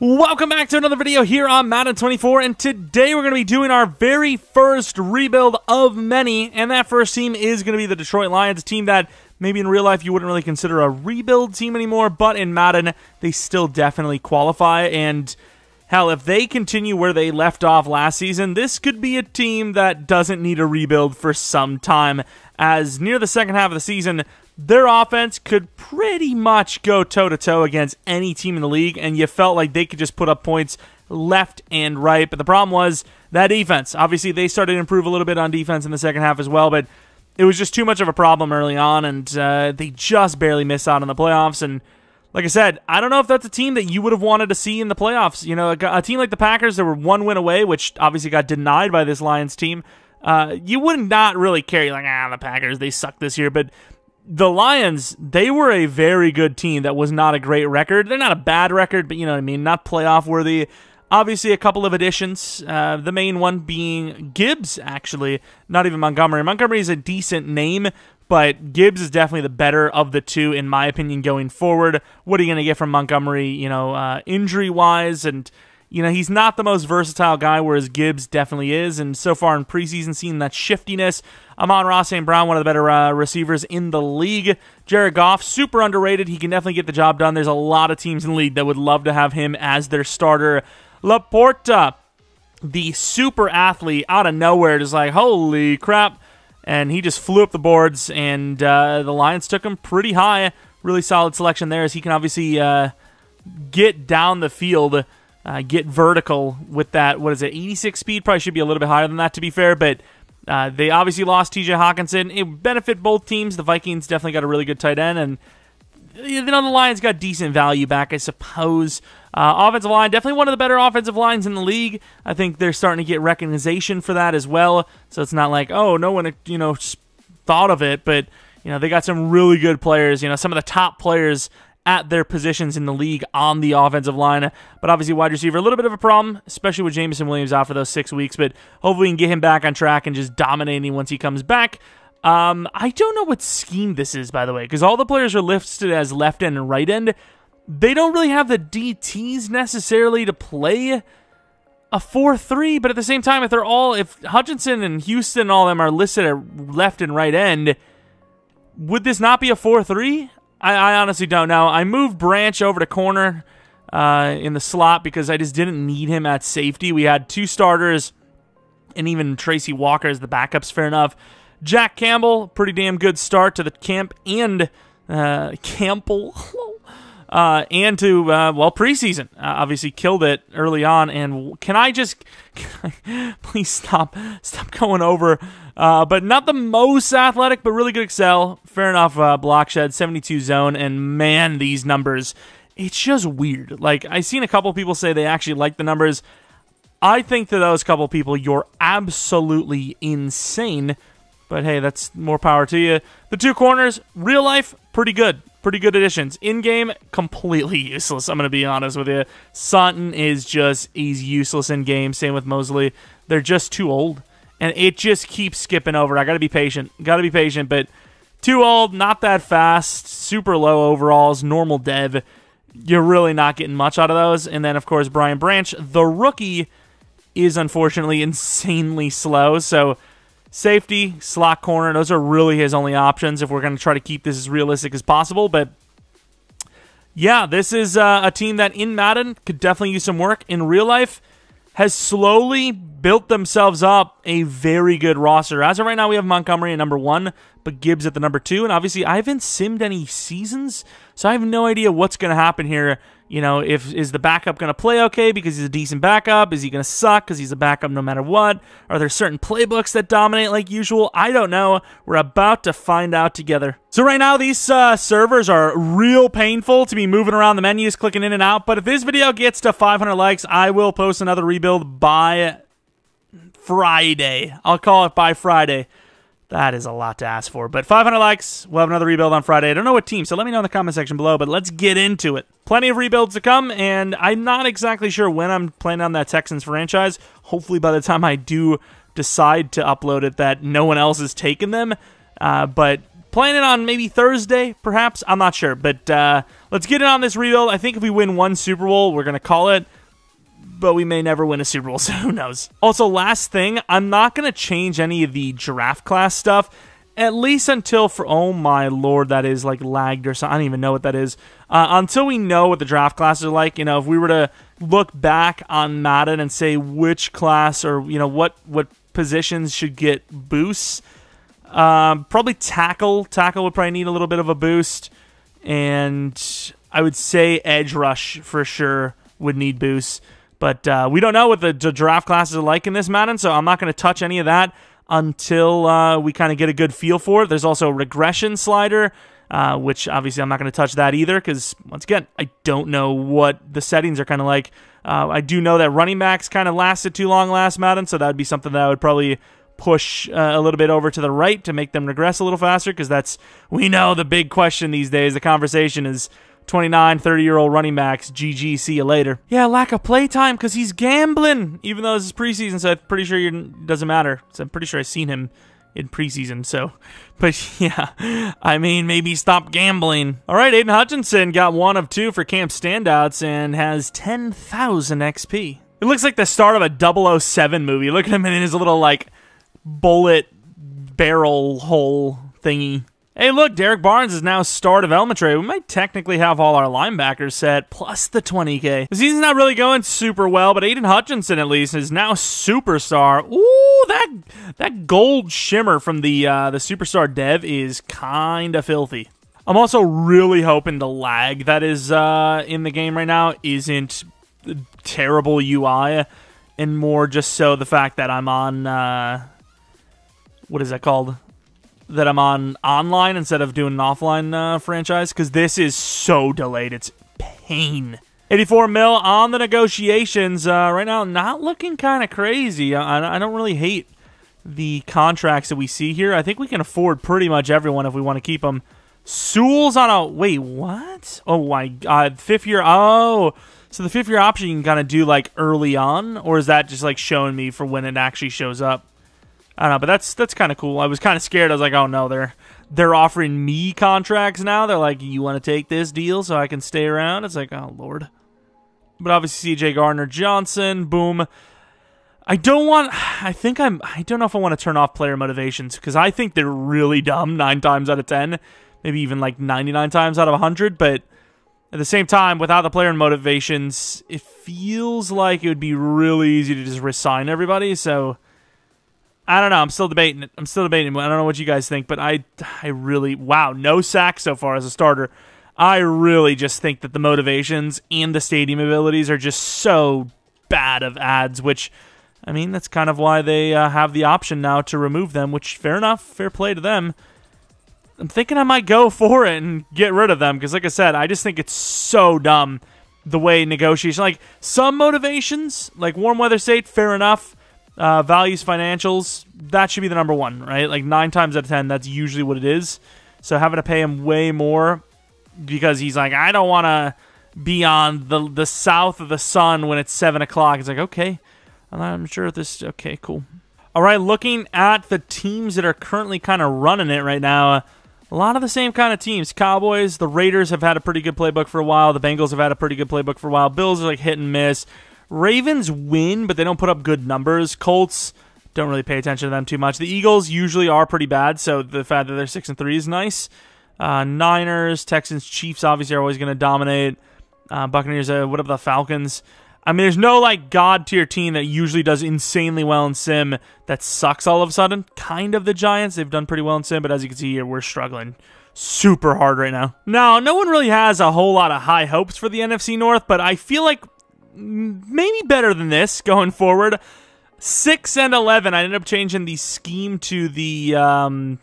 Welcome back to another video here on Madden 24, and today we're going to be doing our very first rebuild of many, and that first team is going to be the Detroit Lions, a team that maybe in real life you wouldn't really consider a rebuild team anymore, but in Madden they still definitely qualify, and hell, if they continue where they left off last season, this could be a team that doesn't need a rebuild for some time, as near the second half of the season, their offense could pretty much go toe to toe against any team in the league, and you felt like they could just put up points left and right. But the problem was that defense. Obviously, they started to improve a little bit on defense in the second half as well, but it was just too much of a problem early on, and uh, they just barely missed out on the playoffs. And like I said, I don't know if that's a team that you would have wanted to see in the playoffs. You know, a, a team like the Packers that were one win away, which obviously got denied by this Lions team. Uh, you would not really care. You're like, ah, the Packers, they suck this year. But the Lions, they were a very good team that was not a great record. They're not a bad record, but you know what I mean, not playoff worthy. Obviously, a couple of additions. Uh, the main one being Gibbs, actually, not even Montgomery. Montgomery is a decent name, but Gibbs is definitely the better of the two, in my opinion, going forward. What are you going to get from Montgomery, you know, uh, injury wise? And you know, he's not the most versatile guy, whereas Gibbs definitely is. And so far in preseason, seeing that shiftiness. Amon-Ra St. Brown, one of the better uh, receivers in the league. Jared Goff, super underrated. He can definitely get the job done. There's a lot of teams in the league that would love to have him as their starter. LaPorta, the super athlete out of nowhere, just like, holy crap. And he just flew up the boards, and uh, the Lions took him pretty high. Really solid selection there, as he can obviously uh, get down the field uh, get vertical with that. What is it? 86 speed. Probably should be a little bit higher than that to be fair, but. Uh, they obviously lost T.J. Hockenson. It benefit both teams. The Vikings definitely got a really good tight end, and you know the Lions got decent value back, I suppose. Uh, offensive line, definitely one of the better offensive lines in the league. I think they're starting to get recognition for that as well. So it's not like oh no one you know thought of it, but you know they got some really good players. You know some of the top players at their positions in the league on the offensive line. But obviously, wide receiver, a little bit of a problem, especially with Jameson Williams out for those six weeks. But hopefully, we can get him back on track and just dominating once he comes back. Um, I don't know what scheme this is, by the way, because all the players are listed as left end and right end. They don't really have the DTs necessarily to play a 4-3, but at the same time, if they're all, if Hutchinson and Houston and all them are listed at left and right end, would this not be a 4-3? I, I honestly don't know. I moved Branch over to corner uh, in the slot because I just didn't need him at safety. We had two starters and even Tracy Walker as the backups, fair enough. Jack Campbell, pretty damn good start to the camp and uh, Campbell. Uh, and to uh, well preseason. Uh, obviously killed it early on. And can I just can I, please stop stop going over? Uh, but not the most athletic, but really good excel. Fair enough. Uh, block shed, 72 zone, and man, these numbers. It's just weird. Like I seen a couple people say they actually like the numbers. I think to those couple people, you're absolutely insane. But hey, that's more power to you. The two corners, real life, pretty good pretty good additions. In game, completely useless. I'm gonna be honest with you. Sutton is just he's useless in game. Same with Moseley. They're just too old, and it just keeps skipping over. I gotta be patient. Gotta be patient, but too old, not that fast, super low overalls, normal dev. You're really not getting much out of those. And then of course Brian Branch, the rookie, is unfortunately insanely slow. So Safety, slot corner, those are really his only options if we're going to try to keep this as realistic as possible. But yeah, this is uh, a team that in Madden could definitely use some work. In real life, has slowly built themselves up a very good roster. As of right now, we have Montgomery at number one, but Gibbs at the number two. And obviously, I haven't simmed any seasons, so I have no idea what's going to happen here you know, if is the backup going to play okay because he's a decent backup? Is he going to suck because he's a backup no matter what? Are there certain playbooks that dominate like usual? I don't know. We're about to find out together. So right now, these uh, servers are real painful to be moving around the menus, clicking in and out. But if this video gets to 500 likes, I will post another rebuild by Friday. I'll call it by Friday. That is a lot to ask for. But 500 likes, we'll have another rebuild on Friday. I don't know what team, so let me know in the comment section below, but let's get into it. Plenty of rebuilds to come, and I'm not exactly sure when I'm planning on that Texans franchise. Hopefully by the time I do decide to upload it that no one else has taken them. Uh, but planning on maybe Thursday, perhaps. I'm not sure, but uh, let's get in on this rebuild. I think if we win one Super Bowl, we're going to call it but we may never win a Super Bowl, so who knows. Also, last thing, I'm not going to change any of the draft class stuff, at least until for, oh my lord, that is like lagged or something. I don't even know what that is. Uh, until we know what the draft classes are like, you know, if we were to look back on Madden and say which class or, you know, what, what positions should get boosts, um, probably tackle. Tackle would probably need a little bit of a boost. And I would say edge rush for sure would need boosts. But uh, we don't know what the, the, draft classes are like in this Madden, so I'm not going to touch any of that until uh, we kind of get a good feel for it. There's also a regression slider, uh, which obviously I'm not going to touch that either because, once again, I don't know what the settings are kind of like. Uh, I do know that running backs kind of lasted too long last Madden, so that would be something that I would probably push uh, a little bit over to the right to make them regress a little faster because that's, we know, the big question these days. The conversation is 29, 30 year old running backs. GG, see you later. Yeah, lack of playtime because he's gambling, even though this is preseason, so I'm pretty sure it doesn't matter. So I'm pretty sure I've seen him in preseason, so. But yeah, I mean, maybe stop gambling. All right, Aidan Hutchinson got one of two for camp standouts and has 10,000 XP. It looks like the start of a 007 movie. Look at him in his little, like, bullet barrel hole thingy. Hey, look, Derrick Barnes is now star development trade. We might technically have all our linebackers set, plus the 20K. The season's not really going super well, but Aidan Hutchinson, at least, is now superstar. Ooh, that that gold shimmer from the uh, the superstar dev is kind of filthy. I'm also really hoping the lag that is uh, in the game right now isn't terrible UI, and more just so the fact that I'm on... Uh, what is that called? That I'm on online instead of doing an offline uh, franchise because this is so delayed. It's pain. 84 mil on the negotiations uh, right now. Not looking kind of crazy. I, I don't really hate the contracts that we see here. I think we can afford pretty much everyone if we want to keep them. Sewell's on a wait. What? Oh my god! Fifth year. Oh, so the fifth year option you can kind of do like early on, or is that just like showing me for when it actually shows up? I don't know, but that's that's kind of cool. I was kind of scared. I was like, oh no, they're they're offering me contracts now. They're like, you want to take this deal so I can stay around? It's like, oh lord. But obviously, C.J. Gardner Johnson, boom. I don't want. I think I'm. I don't know if I want to turn off player motivations because I think they're really dumb nine times out of ten, maybe even like ninety nine times out of hundred. But at the same time, without the player motivations, it feels like it would be really easy to just resign everybody. So I don't know. I'm still debating it. I'm still debating. I don't know what you guys think, but I, I really, wow, no sack so far as a starter. I really just think that the motivations and the stadium abilities are just so bad of ads, which, I mean, that's kind of why they uh, have the option now to remove them, which, fair enough, fair play to them. I'm thinking I might go for it and get rid of them because, like I said, I just think it's so dumb the way negotiation, like some motivations, like warm weather state, fair enough uh, values financials, that should be the number one, right? Like nine times out of ten, that's usually what it is. So having to pay him way more because he's like, I don't want to be on the the south of the sun when it's seven o'clock. It's like, okay, I'm sure this. Okay, cool. All right, looking at the teams that are currently kind of running it right now. A lot of the same kind of teams. Cowboys, the Raiders have had a pretty good playbook for a while. The Bengals have had a pretty good playbook for a while. Bills are like hit and miss. Ravens win, but they don't put up good numbers. Colts don't really pay attention to them too much. The Eagles usually are pretty bad, so the fact that they're six and three is nice. Uh, Niners, Texans, Chiefs obviously are always going to dominate. Uh, Buccaneers, uh, what about the Falcons? I mean, there's no like god tier team that usually does insanely well in sim that sucks all of a sudden. Kind of the Giants, they've done pretty well in sim, but as you can see here, we're struggling super hard right now. Now, no one really has a whole lot of high hopes for the NFC North, but I feel like maybe better than this going forward. Six and eleven. I ended up changing the scheme to the um,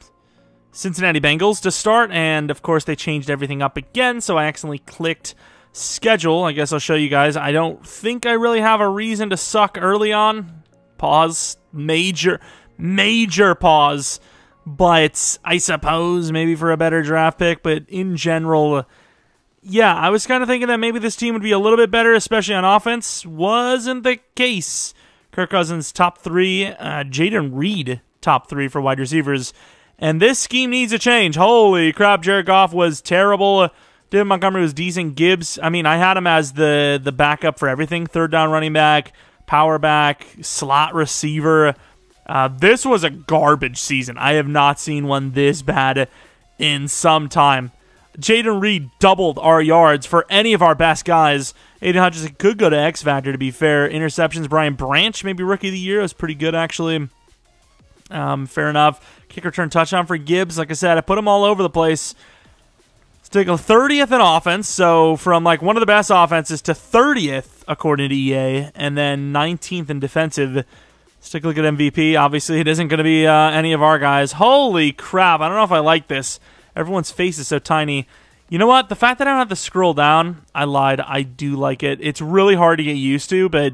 Cincinnati Bengals to start, and of course they changed everything up again. So I accidentally clicked schedule. I guess I'll show you guys. I don't think I really have a reason to suck early on. Pause. Major, major pause. But I suppose maybe for a better draft pick. But in general yeah, I was kind of thinking that maybe this team would be a little bit better, especially on offense. Wasn't the case. Kirk Cousins top three, uh, Jayden Reed top three for wide receivers, and this scheme needs a change. Holy crap, Jared Goff was terrible David Montgomery was decent. Gibbs, I mean, I had him as the the backup for everything: third down running back, power back, slot receiver. Uh, this was a garbage season. I have not seen one this bad in some time. Jayden Reed doubled our yards for any of our best guys. Aidan Hutchinson could go to X Factor, to be fair. Interceptions, Brian Branch, maybe rookie of the year, was pretty good, actually. Um, fair enough. Kick return touchdown for Gibbs. Like I said, I put him all over the place. A 30th in offense. So from like one of the best offenses to 30th, according to EA, and then 19th in defensive. Let's take a look at MVP. Obviously, it isn't going to be uh, any of our guys. Holy crap. I don't know if I like this. Everyone's face is so tiny. You know what? The fact that I don't have to scroll down, I lied. I do like it. It's really hard to get used to, but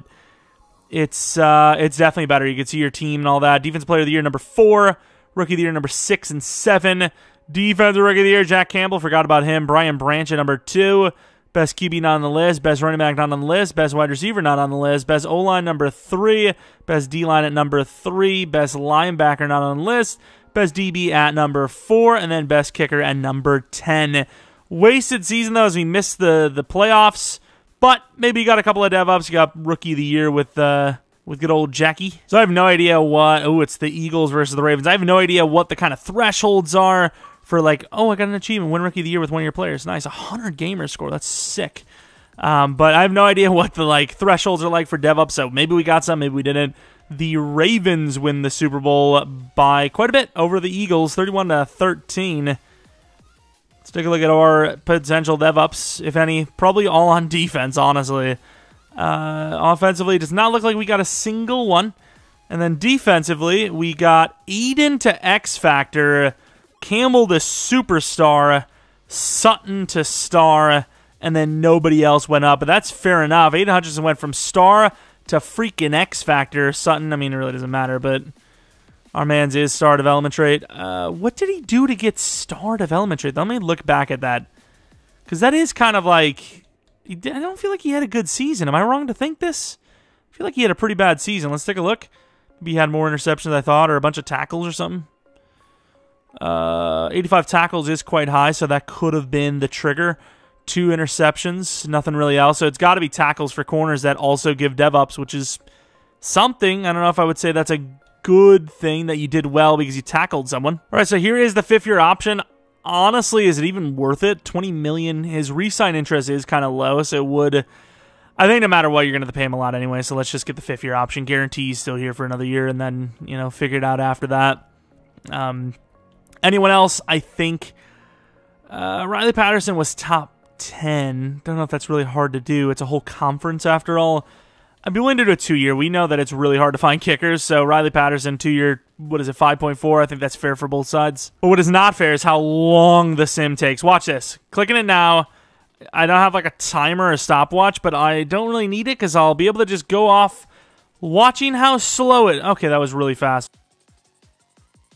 it's uh, it's definitely better. You can see your team and all that. Defensive Player of the Year number four, Rookie of the Year number six and seven. Defensive Rookie of the Year Jack Campbell, forgot about him. Brian Branch at number two. Best QB not on the list. Best running back not on the list. Best wide receiver not on the list. Best O line number three. Best D line at number three. Best linebacker not on the list. Best DB at number four, and then best kicker at number ten. Wasted season though, as we missed the the playoffs. But maybe you got a couple of dev ups. You got rookie of the year with uh with good old Jackie. So I have no idea what. Oh, it's the Eagles versus the Ravens. I have no idea what the kind of thresholds are for like. Oh, I got an achievement, win rookie of the year with one of your players. Nice, a hundred gamer score. That's sick. Um, but I have no idea what the like thresholds are like for dev up. So maybe we got some, maybe we didn't the Ravens win the Super Bowl by quite a bit over the Eagles, 31 to 13. Let's take a look at our potential dev ups, if any. Probably all on defense, honestly. Uh, offensively, does not look like we got a single one. And then defensively, we got Aidan to X Factor, Campbell to Superstar, Sutton to Star, and then nobody else went up. But that's fair enough. Aidan Hutchinson went from Star to freaking X Factor. Sutton, I mean, it really doesn't matter, but our man's is star development trait. Uh, what did he do to get star development trait? Let me look back at that. Because that is kind of like. I don't feel like he had a good season. Am I wrong to think this? I feel like he had a pretty bad season. Let's take a look. Maybe he had more interceptions I thought, or a bunch of tackles or something. Uh, 85 tackles is quite high, so that could have been the trigger two interceptions, nothing really else. So it's got to be tackles for corners that also give dev ups, which is something. I don't know if I would say that's a good thing that you did well because you tackled someone. All right, so here is the fifth year option. Honestly, is it even worth it? 20 million. His resign interest is kind of low, so it would. I think no matter what, you're going to have to pay him a lot anyway. So let's just get the fifth year option. Guarantee he's still here for another year, and then you know figure it out after that. Um, anyone else? I think uh, Riley Patterson was top 10. Don't know if that's really hard to do. It's a whole conference after all. I'd be willing to do a two year. We know that it's really hard to find kickers, so Riley Patterson, two year, what is it, 5.4? I think that's fair for both sides. But what is not fair is how long the sim takes. Watch this. Clicking it now. I don't have like a timer or a stopwatch, but I don't really need it because I'll be able to just go off watching how slow it. Okay, that was really fast.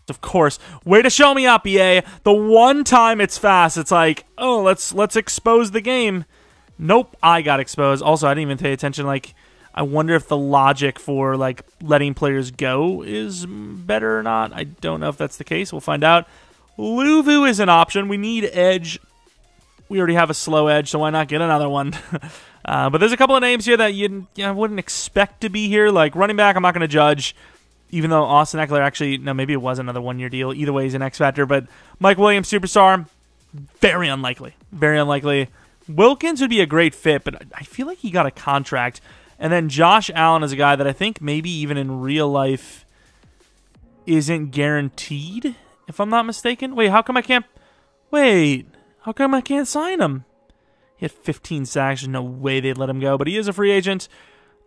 Of course. Way to show me up, EA. The one time it's fast, it's like, oh, let's let's expose the game. Nope, I got exposed. Also, I didn't even pay attention. Like, I wonder if the logic for like letting players go is better or not. I don't know if that's the case. We'll find out. Luvu is an option. We need edge. We already have a slow edge, so why not get another one? uh, but there's a couple of names here that you, you know, wouldn't expect to be here. Like running back, I'm not going to judge even though Austin Ekeler actually, no, maybe it was another one year deal. Either way, he's an X Factor. But Mike Williams, superstar, very unlikely. Very unlikely. Wilkins would be a great fit, but I feel like he got a contract. And then Josh Allen is a guy that I think maybe even in real life isn't guaranteed, if I'm not mistaken. Wait, how come I can't. Wait, how come I can't sign him? He had 15 sacks. There's no way they'd let him go, but he is a free agent.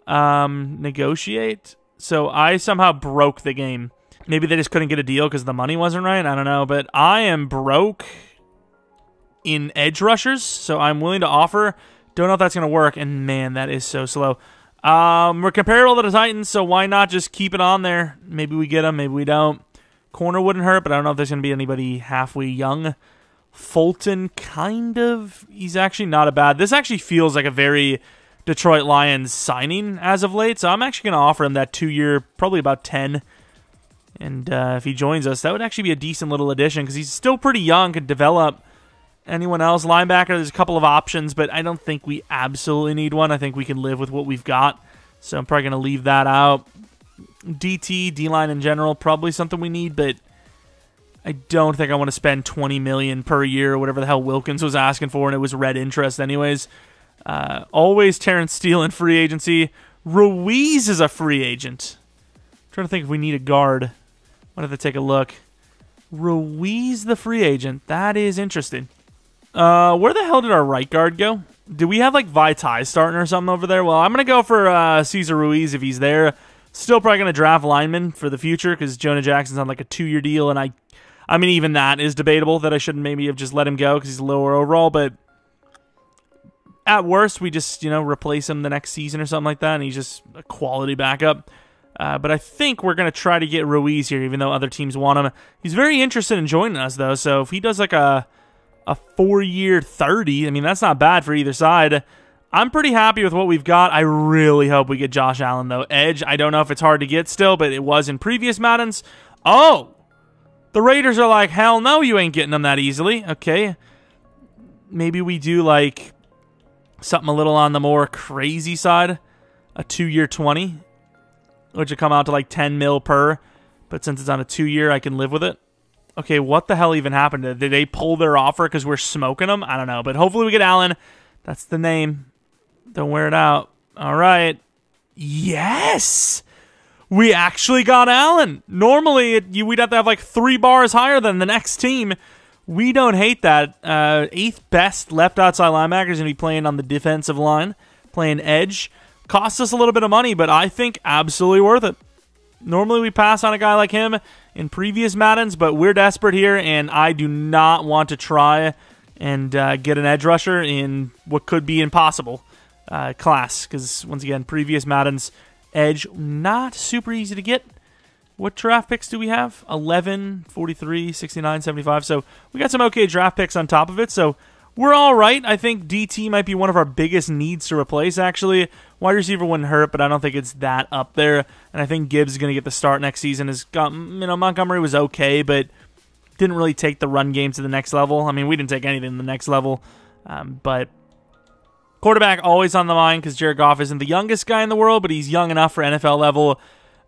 Um, negotiate. So I somehow broke the game. Maybe they just couldn't get a deal because the money wasn't right. I don't know. But I am broke in edge rushers, so I'm willing to offer. Don't know if that's going to work. And man, that is so slow. Um, we're comparable to the Titans, so why not just keep it on there? Maybe we get them, maybe we don't. Corner wouldn't hurt, but I don't know if there's going to be anybody halfway young. Fulton, kind of. He's actually not a bad. This actually feels like a very Detroit Lions signing as of late. So I'm actually going to offer him that two year, probably about 10. And uh, if he joins us, that would actually be a decent little addition because he's still pretty young, could develop. Anyone else? Linebacker, there's a couple of options, but I don't think we absolutely need one. I think we can live with what we've got. So I'm probably going to leave that out. DT, D line in general, probably something we need, but I don't think I want to spend 20 million per year or whatever the hell Wilkins was asking for, and it was red interest anyways. Uh, always Terence Steele in free agency. Ruiz is a free agent. I'm trying to think if we need a guard. Might have to take a look. Ruiz, the free agent. That is interesting. Uh, where the hell did our right guard go? Do we have like Vaitai starting or something over there? Well, I'm gonna go for uh, Cesar Ruiz if he's there. Still probably gonna draft lineman for the future because Jonah Jackson's on like a two-year deal, and I, I mean even that is debatable that I shouldn't maybe have just let him go because he's lower overall. But at worst, we just you know replace him the next season or something like that, and he's just a quality backup. Uh, but I think we're going to try to get Ruiz here, even though other teams want him. He's very interested in joining us, though. So if he does like a a four year 30, I mean, that's not bad for either side. I'm pretty happy with what we've got. I really hope we get Josh Allen, though. Edge, I don't know if it's hard to get still, but it was in previous Maddens. Oh! The Raiders are like, hell no, you ain't getting them that easily. Okay. Maybe we do like something a little on the more crazy side. A two year 20 which would come out to like 10 mil per. But since it's on a two year, I can live with it. Okay, what the hell even happened? Did they pull their offer because we're smoking them? I don't know. But hopefully we get Allen. That's the name. Don't wear it out. All right. Yes! We actually got Allen. Normally, it, you, we'd have to have like three bars higher than the next team. We don't hate that. Uh, eighth best left outside linebacker is going to be playing on the defensive line, playing edge. Costs us a little bit of money, but I think absolutely worth it. Normally we pass on a guy like him in previous Maddens, but we're desperate here, and I do not want to try and uh, get an edge rusher in what could be impossible uh, class. Because once again, previous Maddens edge not super easy to get. What draft picks do we have? 11, 43, 69, 75. So we got some okay draft picks on top of it. So we're all right. I think DT might be one of our biggest needs to replace, actually. Wide receiver wouldn't hurt, but I don't think it's that up there. And I think Gibbs is going to get the start next season. Has got, you know, Montgomery was okay, but didn't really take the run game to the next level. I mean, we didn't take anything to the next level. Um, but quarterback always on the mind because Jared Goff isn't the youngest guy in the world, but he's young enough for NFL level.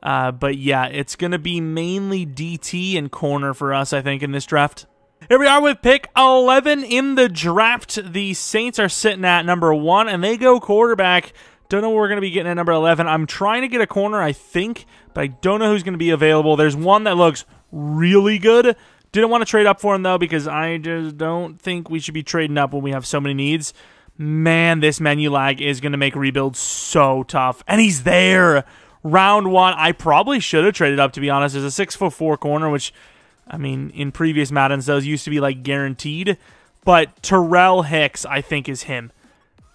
Uh, but yeah, it's going to be mainly DT and corner for us, I think, in this draft. Here we are with pick 11 in the draft. The Saints are sitting at number one, and they go quarterback. Don't know what we're going to be getting at number 11. I'm trying to get a corner, I think, but I don't know who's going to be available. There's one that looks really good. Didn't want to trade up for him, though, because I just don't think we should be trading up when we have so many needs. Man, this menu lag is going to make rebuild so tough. And he's there. Round one. I probably should have traded up, to be honest. There's a six foot four corner, which I mean, in previous Maddens, those used to be like guaranteed. But Terrell Hicks, I think, is him.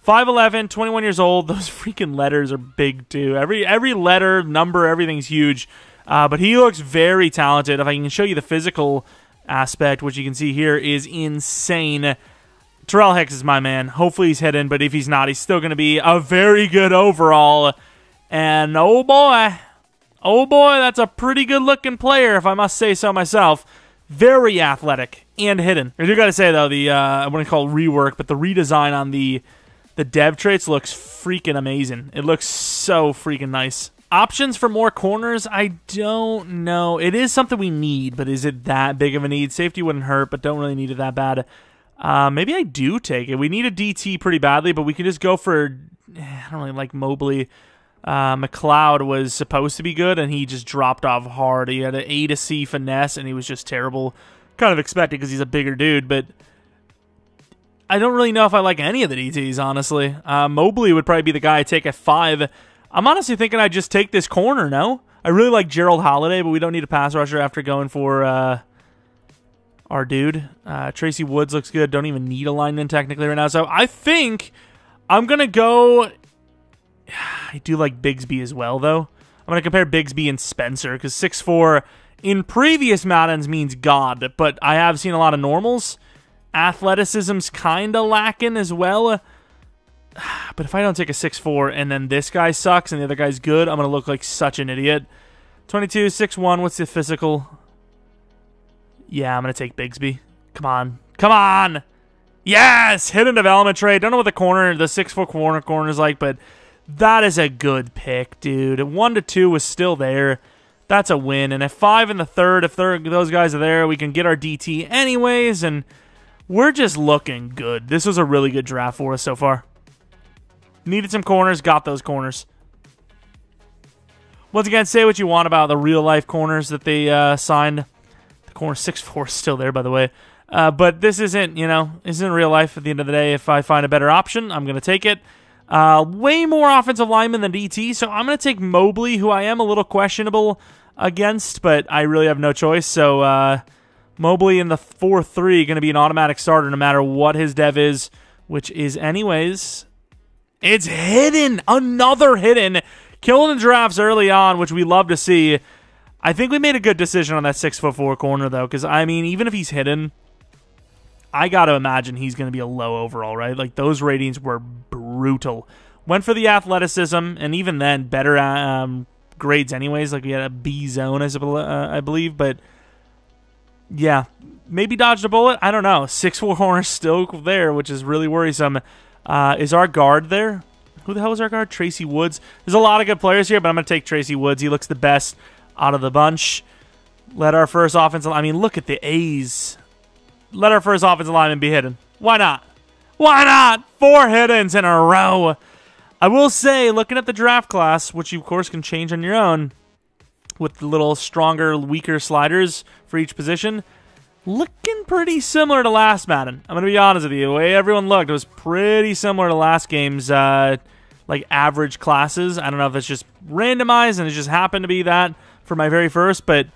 5'11, 21 years old. Those freaking letters are big too. Every every letter, number, everything's huge. Uh, but he looks very talented. If I can show you the physical aspect, which you can see here, is insane. Terrell Hicks is my man. Hopefully he's hidden, but if he's not, he's still going to be a very good overall. And oh boy, Oh boy, that's a pretty good looking player, if I must say so myself. Very athletic and hidden. I do gotta say though, the uh, I wouldn't call it rework, but the redesign on the the dev traits looks freaking amazing. It looks so freaking nice. Options for more corners, I don't know. It is something we need, but is it that big of a need? Safety wouldn't hurt, but don't really need it that bad. Uh, maybe I do take it. We need a DT pretty badly, but we can just go for. I don't really like Mobley. Uh, McLeod was supposed to be good, and he just dropped off hard. He had an A to C finesse, and he was just terrible. Kind of expected because he's a bigger dude, but I don't really know if I like any of the DTs, honestly. Uh, Mobley would probably be the guy I take at five. I'm honestly thinking I'd just take this corner, no? I really like Gerald Holiday, but we don't need a pass rusher after going for uh, our dude. Uh, Tracy Woods looks good. Don't even need a lineman technically right now. So I think I'm going to go I do like Bigsby as well, though. I'm going to compare Bigsby and Spencer because 6'4 in previous Maddens means God, but I have seen a lot of normals. Athleticism's kind of lacking as well. But if I don't take a 6'4 and then this guy sucks and the other guy's good, I'm going to look like such an idiot. 22, 6'1, what's the physical? Yeah, I'm going to take Bigsby. Come on. Come on! Yes, hidden development trade. Don't know what the corner, the six foot corner corner is like, but that is a good pick, dude. One to two was still there. That's a win. And if five in the third, if those guys are there, we can get our DT anyways. And we're just looking good. This was a really good draft for us so far. Needed some corners, got those corners. Once again, say what you want about the real life corners that they uh, signed. The corner six four is still there, by the way. Uh, but this isn't, you know, isn't real life. At the end of the day, if I find a better option, I'm going to take it. Uh, way more offensive lineman than DT, so I'm going to take Mobley, who I am a little questionable against, but I really have no choice. So uh, Mobley in the 4 3 going to be an automatic starter no matter what his dev is, which is, anyways, it's hidden. Another hidden. Killing the drafts early on, which we love to see. I think we made a good decision on that six foot four corner though, because I mean, even if he's hidden, I got to imagine he's going to be a low overall, right? Like those ratings were brutal. Went for the athleticism, and even then, better um, grades anyways. Like we had a B zone, as uh, I believe, but yeah, maybe dodged a bullet. I don't know. Six four corner still there, which is really worrisome. Uh, is our guard there? Who the hell is our guard? Tracy Woods. There's a lot of good players here, but I'm going to take Tracy Woods. He looks the best out of the bunch. Let our first offensive. I mean, look at the A's let our first offensive lineman be hidden. Why not? Why not? Four hiddens in a row. I will say, looking at the draft class, which you of course can change on your own, with the little stronger, weaker sliders for each position, looking pretty similar to last Madden. I'm gonna be honest with you. The way everyone looked, it was pretty similar to last game's uh, like average classes. I don't know if it's just randomized and it just happened to be that for my very first, but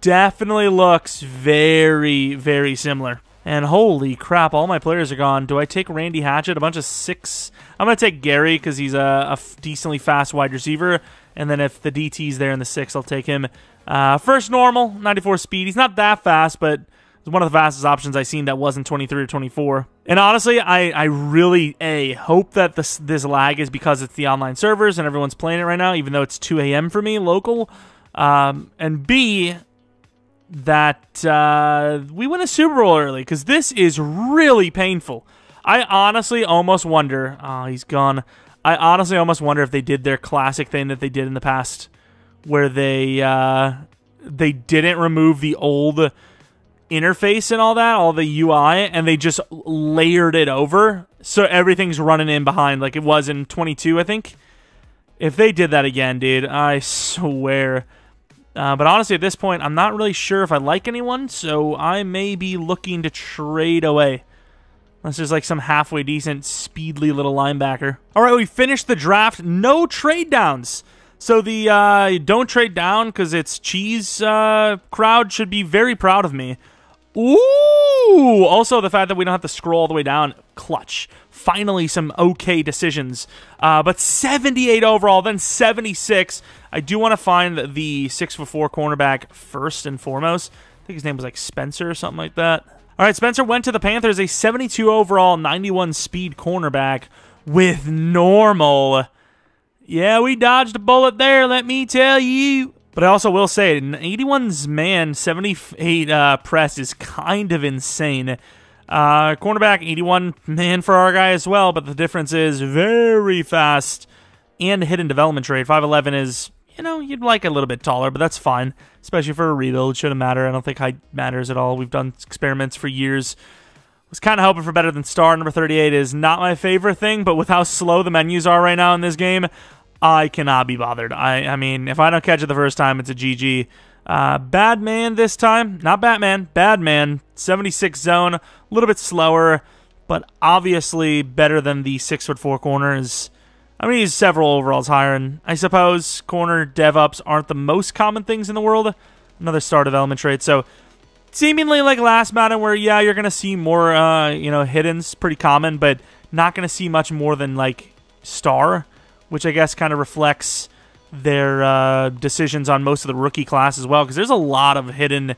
definitely looks very, very similar. And holy crap, all my players are gone. Do I take Randy Hatchett? A bunch of six. I'm going to take Gary because he's a, a, decently fast wide receiver. And then if the DT's there in the six, I'll take him. Uh, first normal, 94 speed. He's not that fast, but it's one of the fastest options I've seen that wasn't 23 or 24. And honestly, I, I really, A, hope that this, this lag is because it's the online servers and everyone's playing it right now, even though it's 2 a.m. for me, local. Um, and B, that uh, we win a Super Bowl early because this is really painful. I honestly almost wonder. Oh, he's gone. I honestly almost wonder if they did their classic thing that they did in the past, where they uh, they didn't remove the old interface and all that, all the UI, and they just layered it over so everything's running in behind like it was in 22, I think. If they did that again, dude, I swear uh, but honestly, at this point, I'm not really sure if I like anyone, so I may be looking to trade away. Unless there's like some halfway decent, speedly little linebacker. All right, we finished the draft. No trade downs. So the uh, don't trade down because it's cheese uh, crowd should be very proud of me. Ooh! Also, the fact that we don't have to scroll all the way down, clutch. Finally, some okay decisions. Uh, but 78 overall, then 76. I do want to find the six foot four cornerback first and foremost. I think his name was like Spencer or something like that. All right, Spencer went to the Panthers, a 72 overall, 91 speed cornerback with normal. Yeah, we dodged a bullet there, let me tell you. But I also will say, 81's man 78 uh, press is kind of insane. Uh, cornerback 81 man for our guy as well, but the difference is very fast and hidden development trade. 5'11 is, you know, you'd like a little bit taller, but that's fine, especially for a rebuild. Shouldn't matter. I don't think height matters at all. We've done experiments for years. Was kind of hoping for better than star. Number 38 is not my favorite thing, but with how slow the menus are right now in this game, I cannot be bothered. I, I mean, if I don't catch it the first time, it's a GG. Uh, bad man this time. Not Batman. Bad man. 76 zone. A little bit slower, but obviously better than the 6 foot 4 corners. I mean, he's several overalls higher, and I suppose corner dev ups aren't the most common things in the world. Another star development trait. So, seemingly like last Madden, where, yeah, you're going to see more, uh, you know, hiddens, pretty common, but not going to see much more than, like, star which I guess kind of reflects their uh, decisions on most of the rookie class as well, because there's a lot of hidden,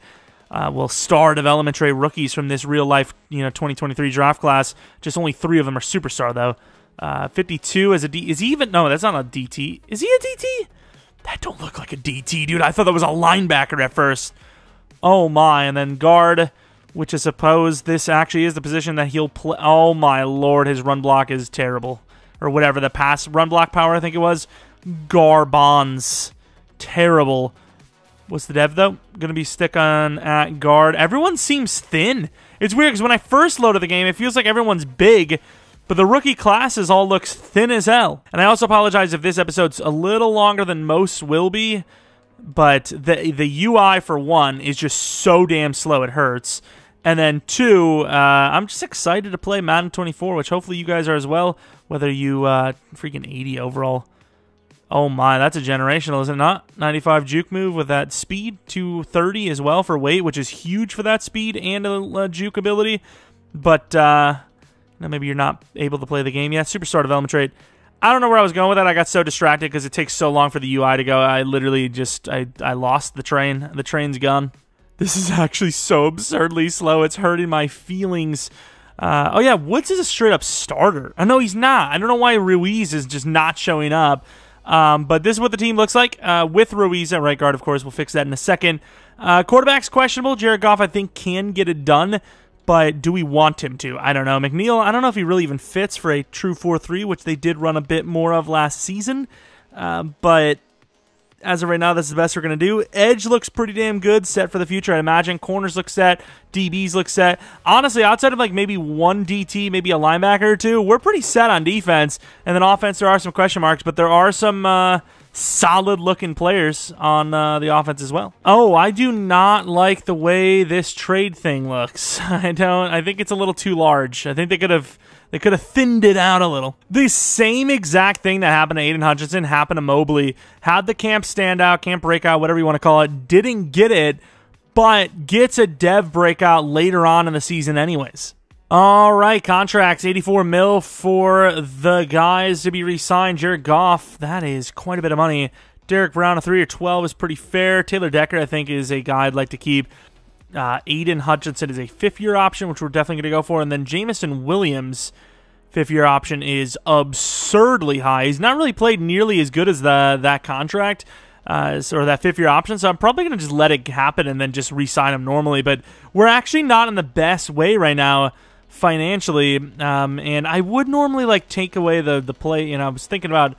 uh, well, star development trait rookies from this real life, you know, 2023 draft class. Just only three of them are superstar though. Uh, 52 as a D. Is he even? No, that's not a DT. Is he a DT? That don't look like a DT, dude. I thought that was a linebacker at first. Oh my! And then guard which I suppose this actually is the position that he'll play. Oh my lord, his run block is terrible. Or whatever, the pass run block power, I think it was. Garbons. Terrible. What's the dev, though? Going to be stick on at guard. Everyone seems thin. It's weird because when I first loaded the game, it feels like everyone's big, but the rookie classes all looks thin as hell. And I also apologize if this episode's a little longer than most will be, but the the UI for one is just so damn slow it hurts. And then two, uh, I'm just excited to play Madden 24, which hopefully you guys are as well. Whether you uh, freaking 80 overall. Oh my, that's a generational, is it not? 95 juke move with that speed, 230 as well for weight, which is huge for that speed and a, a juke ability. But uh, maybe you're not able to play the game yet. Superstar development trait. I don't know where I was going with that. I got so distracted because it takes so long for the UI to go. I literally just I I lost the train. The train's gone. This is actually so absurdly slow. It's hurting my feelings. Uh, oh yeah, Woods is a straight up starter. I know he's not. I don't know why Ruiz is just not showing up. Um, but this is what the team looks like uh, with Ruiz at right guard. Of course, we'll fix that in a second. Uh, quarterback's questionable. Jared Goff, I think, can get it done, but do we want him to? I don't know. McNeill, I don't know if he really even fits for a true 4-3, which they did run a bit more of last season. Uh, but as of right now, that's the best we're going to do. Edge looks pretty damn good, set for the future, I imagine. Corners look set. DBs look set. Honestly, outside of like maybe one DT, maybe a linebacker or two, we're pretty set on defense. And then offense, there are some question marks, but there are some uh, solid looking players on uh, the offense as well. Oh, I do not like the way this trade thing looks. I don't. I think it's a little too large. I think they could have they could have thinned it out a little. The same exact thing that happened to Aidan Hutchinson happened to Mobley. Had the camp standout, camp breakout, whatever you want to call it, didn't get it, but gets a dev breakout later on in the season, anyways. All right, contracts 84 mil for the guys to be re signed. Jared Goff, that is quite a bit of money. Derek Brown, a 3 or 12 is pretty fair. Taylor Decker, I think, is a guy I'd like to keep. Uh, Aidan Hutchinson is a fifth year option, which we're definitely going to go for. And then Jameson Williams, fifth year option, is absurdly high. He's not really played nearly as good as the that contract. Uh, or that fifth year option, so I'm probably going to just let it happen and then just re sign him normally. But we're actually not in the best way right now financially, um, and I would normally like take away the the play. You know, I was thinking about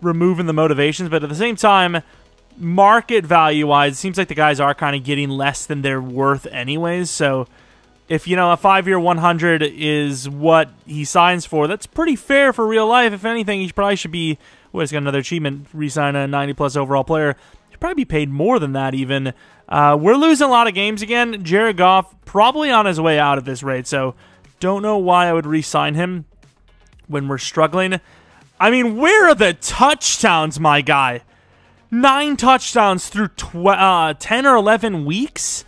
removing the motivations, but at the same time, market value wise, it seems like the guys are kind of getting less than they're worth anyways. So if you know a five year 100 is what he signs for, that's pretty fair for real life. If anything, he probably should be. Well, he's got another achievement, resign a 90 plus overall player. He'd probably be paid more than that even. Uh, we're losing a lot of games again. Jared Goff probably on his way out at this rate, so don't know why I would re-sign him when we're struggling. I mean, where are the touchdowns, my guy? Nine touchdowns through uh, 10 or 11 weeks?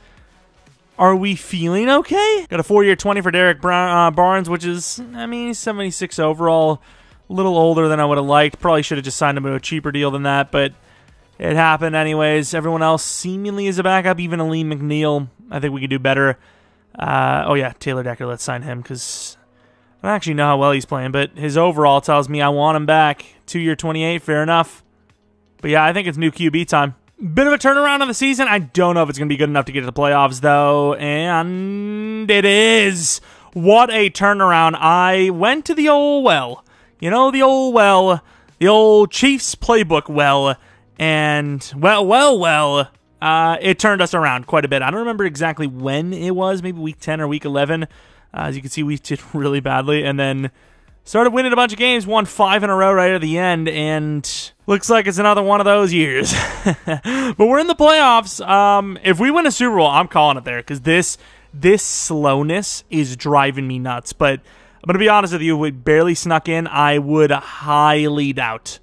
Are we feeling okay? Got a four-year 20 for Derek Brown, uh, Barnes, which is, I mean, 76 overall. A little older than I would have liked. Probably should have just signed him to a cheaper deal than that, but it happened anyways. Everyone else seemingly is a backup, even Alim McNeill. I think we could do better. Uh, oh, yeah, Taylor Decker, let's sign him because I don't actually know how well he's playing, but his overall tells me I want him back. Two year 28, fair enough. But yeah, I think it's new QB time. Bit of a turnaround on the season. I don't know if it's going to be good enough to get to the playoffs, though. And it is. What a turnaround. I went to the old well. You know, the old well. The old Chiefs playbook well. And, well, well, well. Uh, it turned us around quite a bit. I don't remember exactly when it was, maybe week 10 or week 11. Uh, as you can see, we did really badly. And then started winning a bunch of games, won five in a row right at the end, and looks like it's another one of those years. but we're in the playoffs. Um, if we win a Super Bowl, I'm calling it there because this this slowness is driving me nuts. But I'm gonna be honest with you, we barely snuck in. I would highly doubt.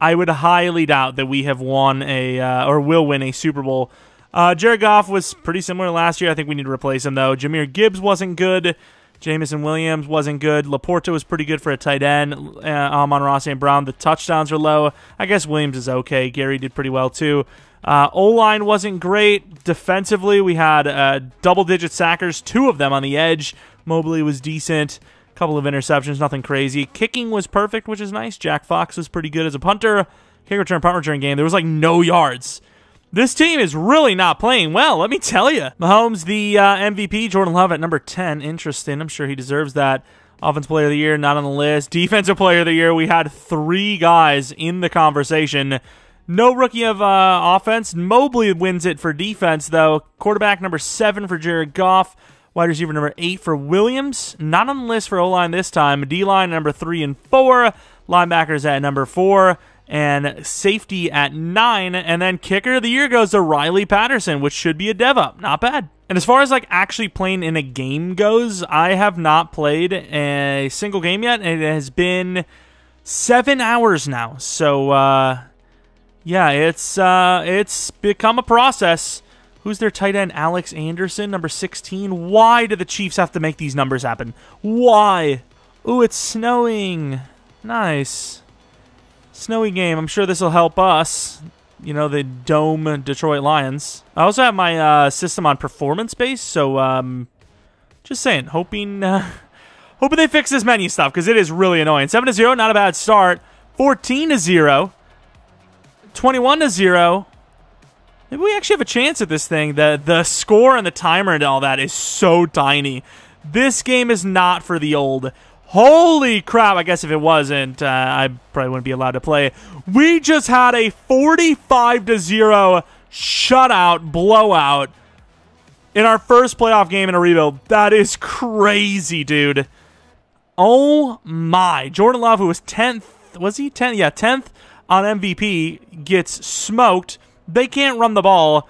I would highly doubt that we have won a uh, or will win a Super Bowl. Uh, Jared Goff was pretty similar last year. I think we need to replace him though. Jahmyr Gibbs wasn't good. Jameson Williams wasn't good. Laporta was pretty good for a tight end. Uh, Amon-Ra St. Brown, the touchdowns are low. I guess Williams is okay. Gary did pretty well too. Uh, O line wasn't great. Defensively, we had uh, double digit sackers, two of them on the edge. Mobley was decent. A couple of interceptions, nothing crazy. Kicking was perfect, which is nice. Jack Fox was pretty good as a punter. Kick return, punt return game. There was like no yards. This team is really not playing well, let me tell you. Mahomes, the uh, MVP, Jordan Love at number 10. Interesting. I'm sure he deserves that. Offensive Player of the Year, not on the list. Defensive Player of the Year, we had three guys in the conversation. No rookie of uh, offense. Mobley wins it for defense, though. Quarterback number seven for Jared Goff. Wide receiver number eight for Williams. Not on the list for O line this time. D line number three and four. Linebackers at number four and safety at nine. And then kicker of the year goes to Riley Patterson, which should be a dev up. Not bad. And as far as like actually playing in a game goes, I have not played a single game yet. and It has been seven hours now. So uh, yeah, it's uh, it's become a process. Who's their tight end? Alex Anderson, number 16. Why do the Chiefs have to make these numbers happen? Why? Ooh, it's snowing. Nice. Snowy game. I'm sure this will help us. You know, the Dome Detroit Lions. I also have my uh, system on performance base, so um, just saying, hoping uh, hoping they fix this menu stuff because it is really annoying. 7 to 0, not a bad start. 14 to 0. 21 to 0. Maybe we actually have a chance at this thing. The the score and the timer and all that is so tiny. This game is not for the old. Holy crap, I guess if it wasn't, uh, I probably wouldn't be allowed to play. We just had a 45 to 0 shutout blowout in our first playoff game in a rebuild. That is crazy, dude. Oh my. Jordan Love, who was 10th, was he 10th? Yeah, 10th on MVP, gets smoked. They can't run the ball.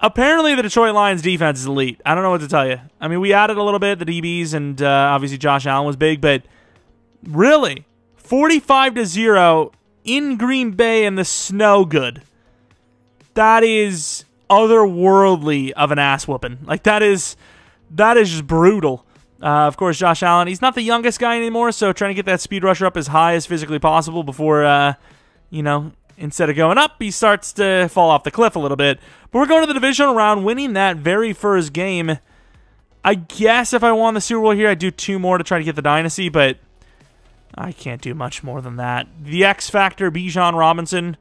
Apparently, the Detroit Lions defense is elite. I don't know what to tell you. I mean, we added a little bit, the DBs, and uh, obviously Josh Allen was big, but really, 45 to 0 in Green Bay in the snow good. That is otherworldly of an ass whooping. Like that is that is just brutal. Uh, of course, Josh Allen. He's not the youngest guy anymore, so trying to get that speed rusher up as high as physically possible before, uh, you know, instead of going up, he starts to fall off the cliff a little bit. But we're going to the divisional round, winning that very first game. I guess if I won the Super Bowl here, I'd do two more to try to get the dynasty, but I can't do much more than that. The X Factor, Bijan Robinson,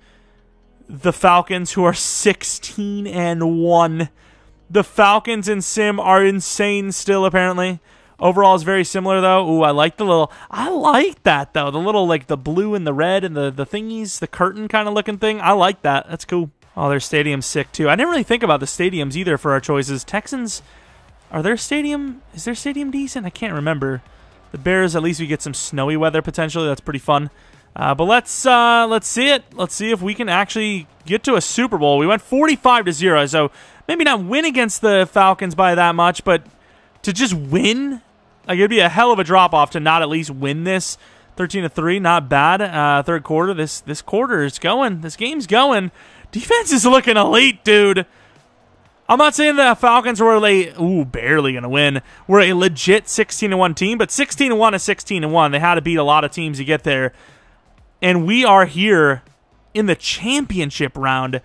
the Falcons, who are 16 and 1. The Falcons and Sim are insane still, apparently. Overall is very similar though. Ooh, I like the little I like that though. The little like the blue and the red and the the thingies, the curtain kind of looking thing. I like that. That's cool. Oh, their stadium's sick too. I didn't really think about the stadiums either for our choices. Texans are their stadium is their stadium decent? I can't remember. The Bears at least we get some snowy weather potentially. That's pretty fun. Uh, but let's uh, let's see it. Let's see if we can actually get to a Super Bowl. We went 45 to 0, so maybe not win against the Falcons by that much, but to just win like it'd be a hell of a drop off to not at least win this. 13 to 3, not bad. Uh, third quarter, this this quarter is going. This game's going. Defense is looking elite, dude. I'm not saying the Falcons were like, ooh, barely gonna win. We're a legit 16 to 1 team, but 16 to 1 is 16 to 1. They had to beat a lot of teams to get there. And we are here in the championship round.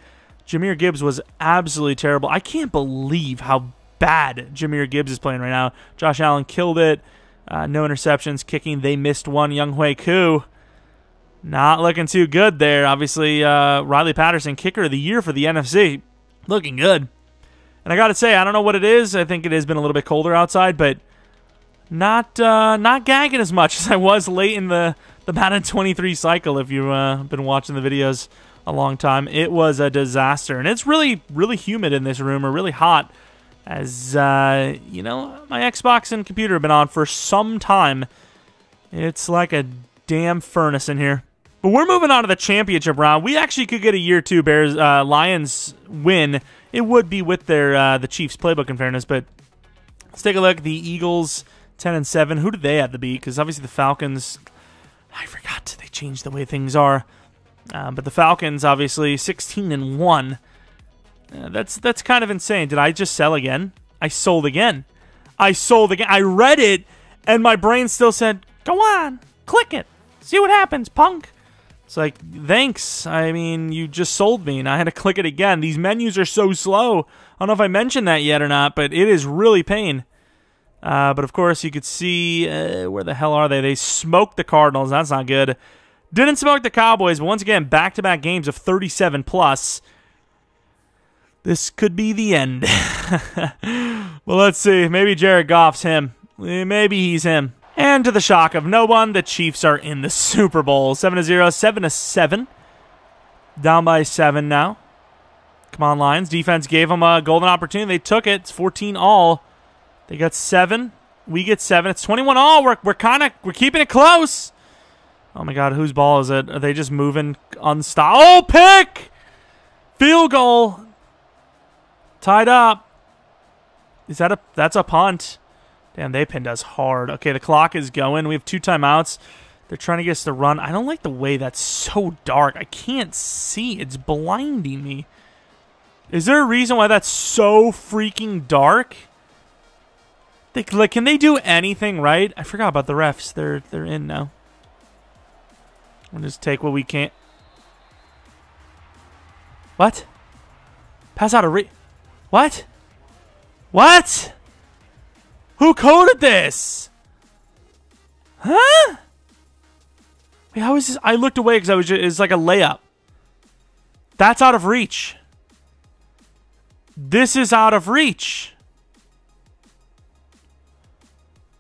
Jahmyr Gibbs was absolutely terrible. I can't believe how bad Jahmyr Gibbs is playing right now. Josh Allen killed it. Uh, no interceptions, kicking. They missed one. Younghoe Koo. Not looking too good there. Obviously, uh, Riley Patterson, kicker of the year for the NFC. Looking good. And I got to say, I don't know what it is. I think it has been a little bit colder outside, but not uh, not gagging as much as I was late in the, the Madden 23 cycle. If you've uh, been watching the videos a long time, it was a disaster. And it's really, really humid in this room, or really hot as uh, you know, my Xbox and computer have been on for some time. It's like a damn furnace in here. But we're moving on to the championship round. We actually could get a year two Bears uh, Lions win. It would be with their uh, the Chiefs playbook in fairness, but let's take a look. The Eagles ten and seven. Who did they have to beat? Because obviously the Falcons. I forgot they changed the way things are. Uh, but the Falcons obviously sixteen and one. That's that's kind of insane. Did I just sell again? I sold again. I sold again. I read it, and my brain still said, "Go on, click it, see what happens, punk." It's like, thanks. I mean, you just sold me, and I had to click it again. These menus are so slow. I don't know if I mentioned that yet or not, but it is really pain. Uh, but of course, you could see uh, where the hell are they? They smoked the Cardinals. That's not good. Didn't smoke the Cowboys, but once again, back-to-back games of 37 plus. This could be the end. well, let's see. Maybe Jared Goff's him. Eh, maybe he's him. And to the shock of no one, the Chiefs are in the Super Bowl. 7 to 0, 7 to 7. Down by 7 now. Come on, Lions. Defense gave them a golden opportunity. They took it. It's 14 all. They got 7. We get 7. It's 21 all. We're, we're kind of we're keeping it close. Oh my god, whose ball is it? Are they just moving unstopped? Oh, pick! Field goal. Tied up. Is that a that's a punt? Damn, they pinned us hard. Okay, the clock is going. We have two timeouts. They're trying to get us to run. I don't like the way that's so dark. I can't see. It's blinding me. Is there a reason why that's so freaking dark? They, like, can they do anything right? I forgot about the refs. They're they're in now. We'll just take what we can't. What? Pass out a re. What? What? Who coded this? Huh? Wait, how is this? I looked away because I was just, it's like a layup. That's out of reach. This is out of reach.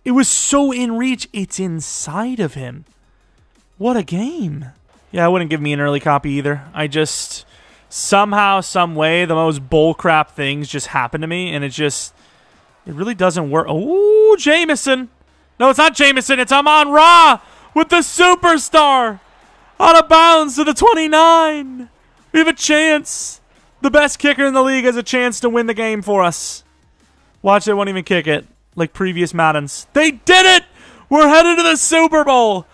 It was so in reach, it's inside of him. What a game. Yeah, I wouldn't give me an early copy either. I just somehow, some way, the most bullcrap things just happen to me, and it just it really doesn't work. Oh, Jameson. No, it's not Jameson. It's Amon Ra with the superstar out of bounds to the 29. We have a chance. The best kicker in the league has a chance to win the game for us. Watch, they won't even kick it like previous Maddens. They did it! We're headed to the Super Bowl.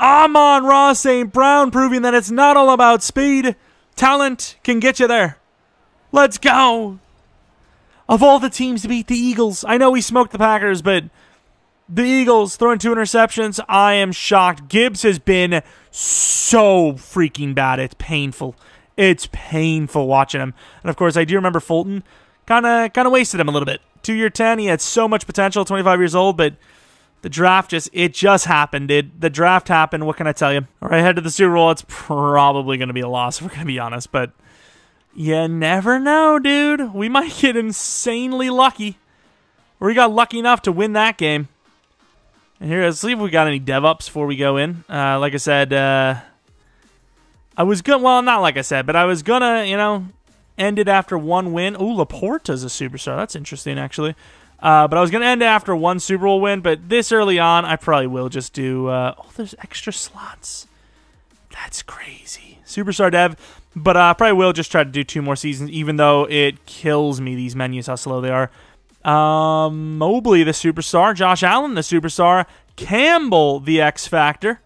Amon-Ra St. Brown proving that it's not all about speed. Talent can get you there. Let's go. Of all the teams to beat the Eagles, I know we smoked the Packers, but the Eagles throwing two interceptions, I am shocked. Gibbs has been so freaking bad. It's painful. It's painful watching him. And of course, I do remember Fulton kind of kind of wasted him a little bit. Two year ten, he had so much potential. Twenty five years old, but the draft just it just happened. It the draft happened. What can I tell you? All right, head to the Super Bowl. It's probably going to be a loss. If we're going to be honest, but you never know, dude. We might get insanely lucky. Or we got lucky enough to win that game. And here, let's see if we got any dev ups before we go in. Uh, like I said, uh, I was good. Well, not like I said, but I was gonna, you know, end it after one win. Ooh, LaPorta's a superstar. That's interesting, actually. Uh, but I was going to end after one Super Bowl win, but this early on, I probably will just do. Uh, oh, there's extra slots. That's crazy. Superstar dev. But I uh, probably will just try to do two more seasons, even though it kills me, these menus, how slow they are. Um, Mobley, the superstar. Josh Allen, the superstar. Campbell, the X Factor.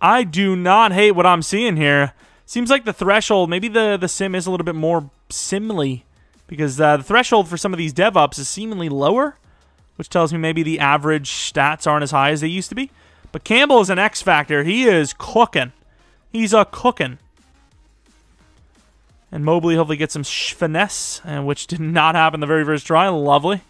I do not hate what I'm seeing here. Seems like the threshold, maybe the, the sim is a little bit more simile because uh, the threshold for some of these dev ups is seemingly lower, which tells me maybe the average stats aren't as high as they used to be. But Campbell is an X factor. He is cooking. He's a cooking. And Mobley hopefully gets some finesse, which did not happen the very first try. Lovely.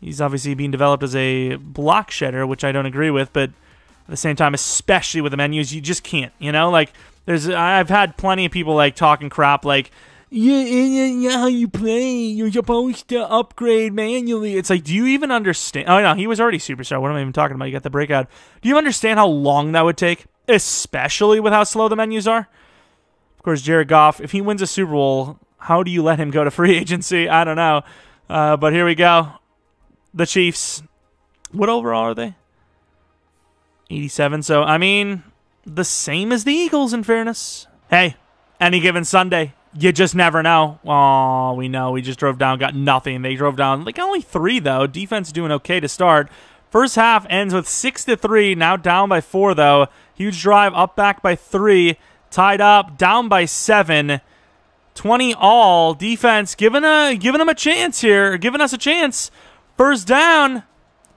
He's obviously being developed as a block shedder, which I don't agree with, but at the same time, especially with the menus, you just can't. You know, like there's I've had plenty of people like talking crap like yeah, yeah, yeah, how you play. You're supposed to upgrade manually. It's like, do you even understand? Oh, no, he was already superstar. What am I even talking about? You got the breakout. Do you understand how long that would take? Especially with how slow the menus are? Of course, Jared Goff, if he wins a Super Bowl, how do you let him go to free agency? I don't know. Uh, but here we go. The Chiefs. What overall are they? 87. So, I mean, the same as the Eagles, in fairness. Hey, any given Sunday, you just never know. Oh, we know. We just drove down, got nothing. They drove down like only three though. Defense doing okay to start. First half ends with six to three. Now down by four though. Huge drive up back by three. Tied up, down by seven. 20 all. Defense giving a giving them a chance here, giving us a chance. First down.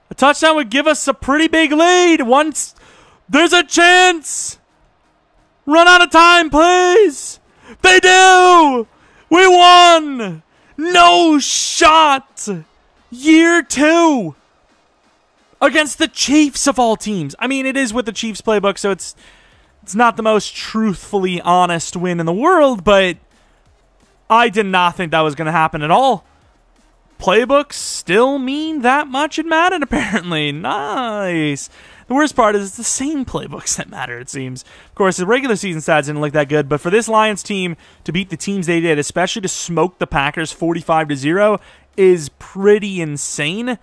A touchdown would give us a pretty big lead. Once there's a chance. Run out of time, please. They do! We won! No shot! Year two! Against the Chiefs of all teams. I mean, it is with the Chiefs playbook, so it's it's not the most truthfully honest win in the world, but I did not think that was going to happen at all. Playbooks still mean that much in Madden, apparently. Nice. The worst part is it's the same playbooks that matter, it seems. Of course, the regular season stats didn't look that good, but for this Lions team to beat the teams they did, especially to smoke the Packers 45 to 0, is pretty insane.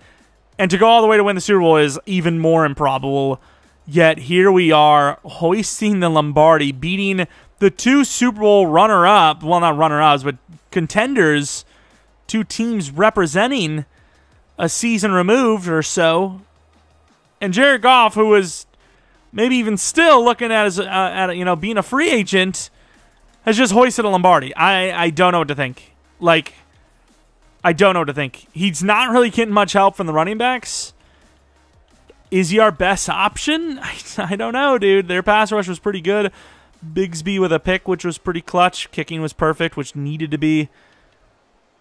And to go all the way to win the Super Bowl is even more improbable. Yet here we are, hoisting the Lombardi, beating the two Super Bowl runner up, well, not runner ups, but contenders, two teams representing a season removed or so and Jared Goff, who was maybe even still looking at as uh, at you know being a free agent, has just hoisted a Lombardi. I I don't know what to think. Like, I don't know what to think. He's not really getting much help from the running backs. Is he our best option? I, I don't know, dude. Their pass rush was pretty good. Bigsby with a pick, which was pretty clutch. Kicking was perfect, which needed to be.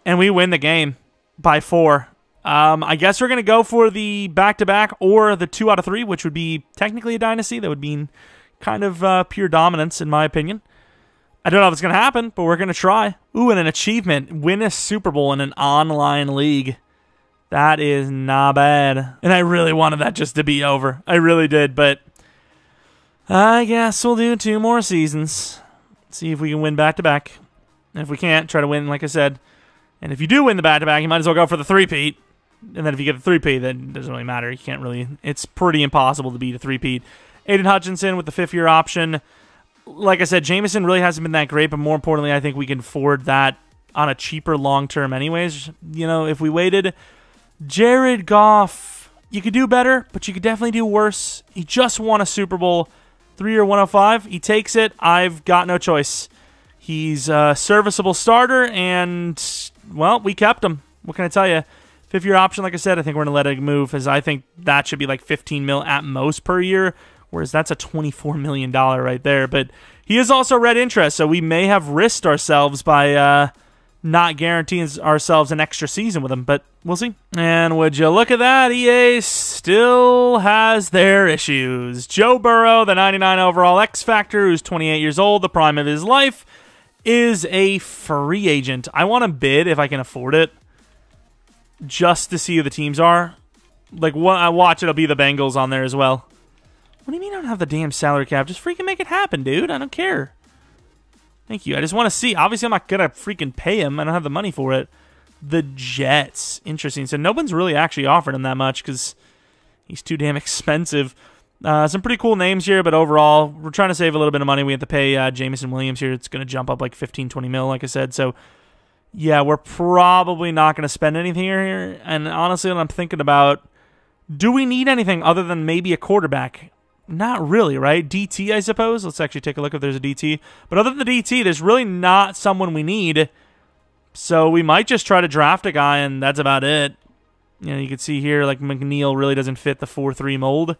And we win the game by four. Um, I guess we're going to go for the back to back or the two out of three, which would be technically a dynasty. That would mean kind of uh, pure dominance, in my opinion. I don't know if it's going to happen, but we're going to try. Ooh, and an achievement win a Super Bowl in an online league. That is not bad. And I really wanted that just to be over. I really did, but I guess we'll do two more seasons. See if we can win back to back. And if we can't, try to win, like I said. And if you do win the back to back, you might as well go for the three peat and then if you get a three-peat, then it doesn't really matter. You can't really. It's pretty impossible to beat a three-peat. Aidan Hutchinson with the fifth-year option. Like I said, Jameson really hasn't been that great, but more importantly, I think we can afford that on a cheaper long term, anyways. You know, if we waited, Jared Goff, you could do better, but you could definitely do worse. He just won a Super Bowl, three-year 105. He takes it. I've got no choice. He's a serviceable starter, and well, we kept him. What can I tell you? Fifth year option, like I said, I think we're to let it move as I think that should be like 15 mil at most per year, whereas that's a 24 million dollar right there. But he is also red interest, so we may have risked ourselves by uh, not guaranteeing ourselves an extra season with him. But we'll see. And would you look at that? EA still has their issues. Joe Burrow, the 99 overall X Factor, who's 28 years old, the prime of his life, is a free agent. I want to bid if I can afford it just to see who the teams are. Like, what I watch, it'll be the Bengals on there as well. What do you mean I don't have the damn salary cap? Just freaking make it happen, dude. I don't care. Thank you. I just want to see. Obviously, I'm not going to freaking pay him. I don't have the money for it. The Jets. Interesting. So no one's really actually offered him that much because he's too damn expensive. Uh, some pretty cool names here, but overall, we're trying to save a little bit of money. We have to pay uh, Jameson Williams here. It's going to jump up like 15, 20 mil, like I said. So yeah, we're probably not going to spend anything here. And honestly, what I'm thinking about do we need anything other than maybe a quarterback? Not really, right? DT, I suppose. Let's actually take a look if there's a DT. But other than the DT, there's really not someone we need. So we might just try to draft a guy, and that's about it. You know, you can see here, like McNeill really doesn't fit the 4 3 mold.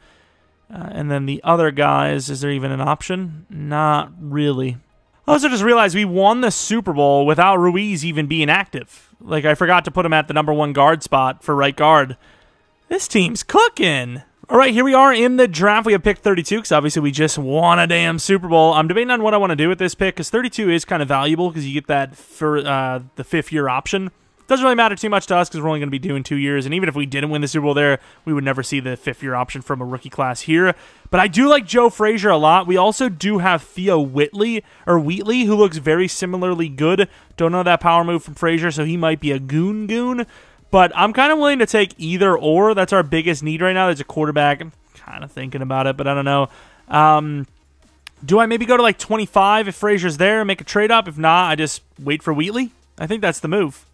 Uh, and then the other guys, is there even an option? Not really. I also just realized we won the Super Bowl without Ruiz even being active. Like, I forgot to put him at the number one guard spot for right guard. This team's cooking. All right, here we are in the draft. We have pick 32 because obviously we just won a damn Super Bowl. I'm debating on what I want to do with this pick because 32 is kind of valuable because you get that for uh, the fifth year option. Doesn't really matter too much to us because we're only going to be doing two years. And even if we didn't win the Super Bowl there, we would never see the fifth year option from a rookie class here. But I do like Joe Frazier a lot. We also do have Theo Whitley or Wheatley, who looks very similarly good. Don't know that power move from Frazier, so he might be a goon goon. But I'm kind of willing to take either or. That's our biggest need right now. There's a quarterback. I'm kind of thinking about it, but I don't know. Um, do I maybe go to like 25 if Frazier's there and make a trade up? If not, I just wait for Wheatley. I think that's the move.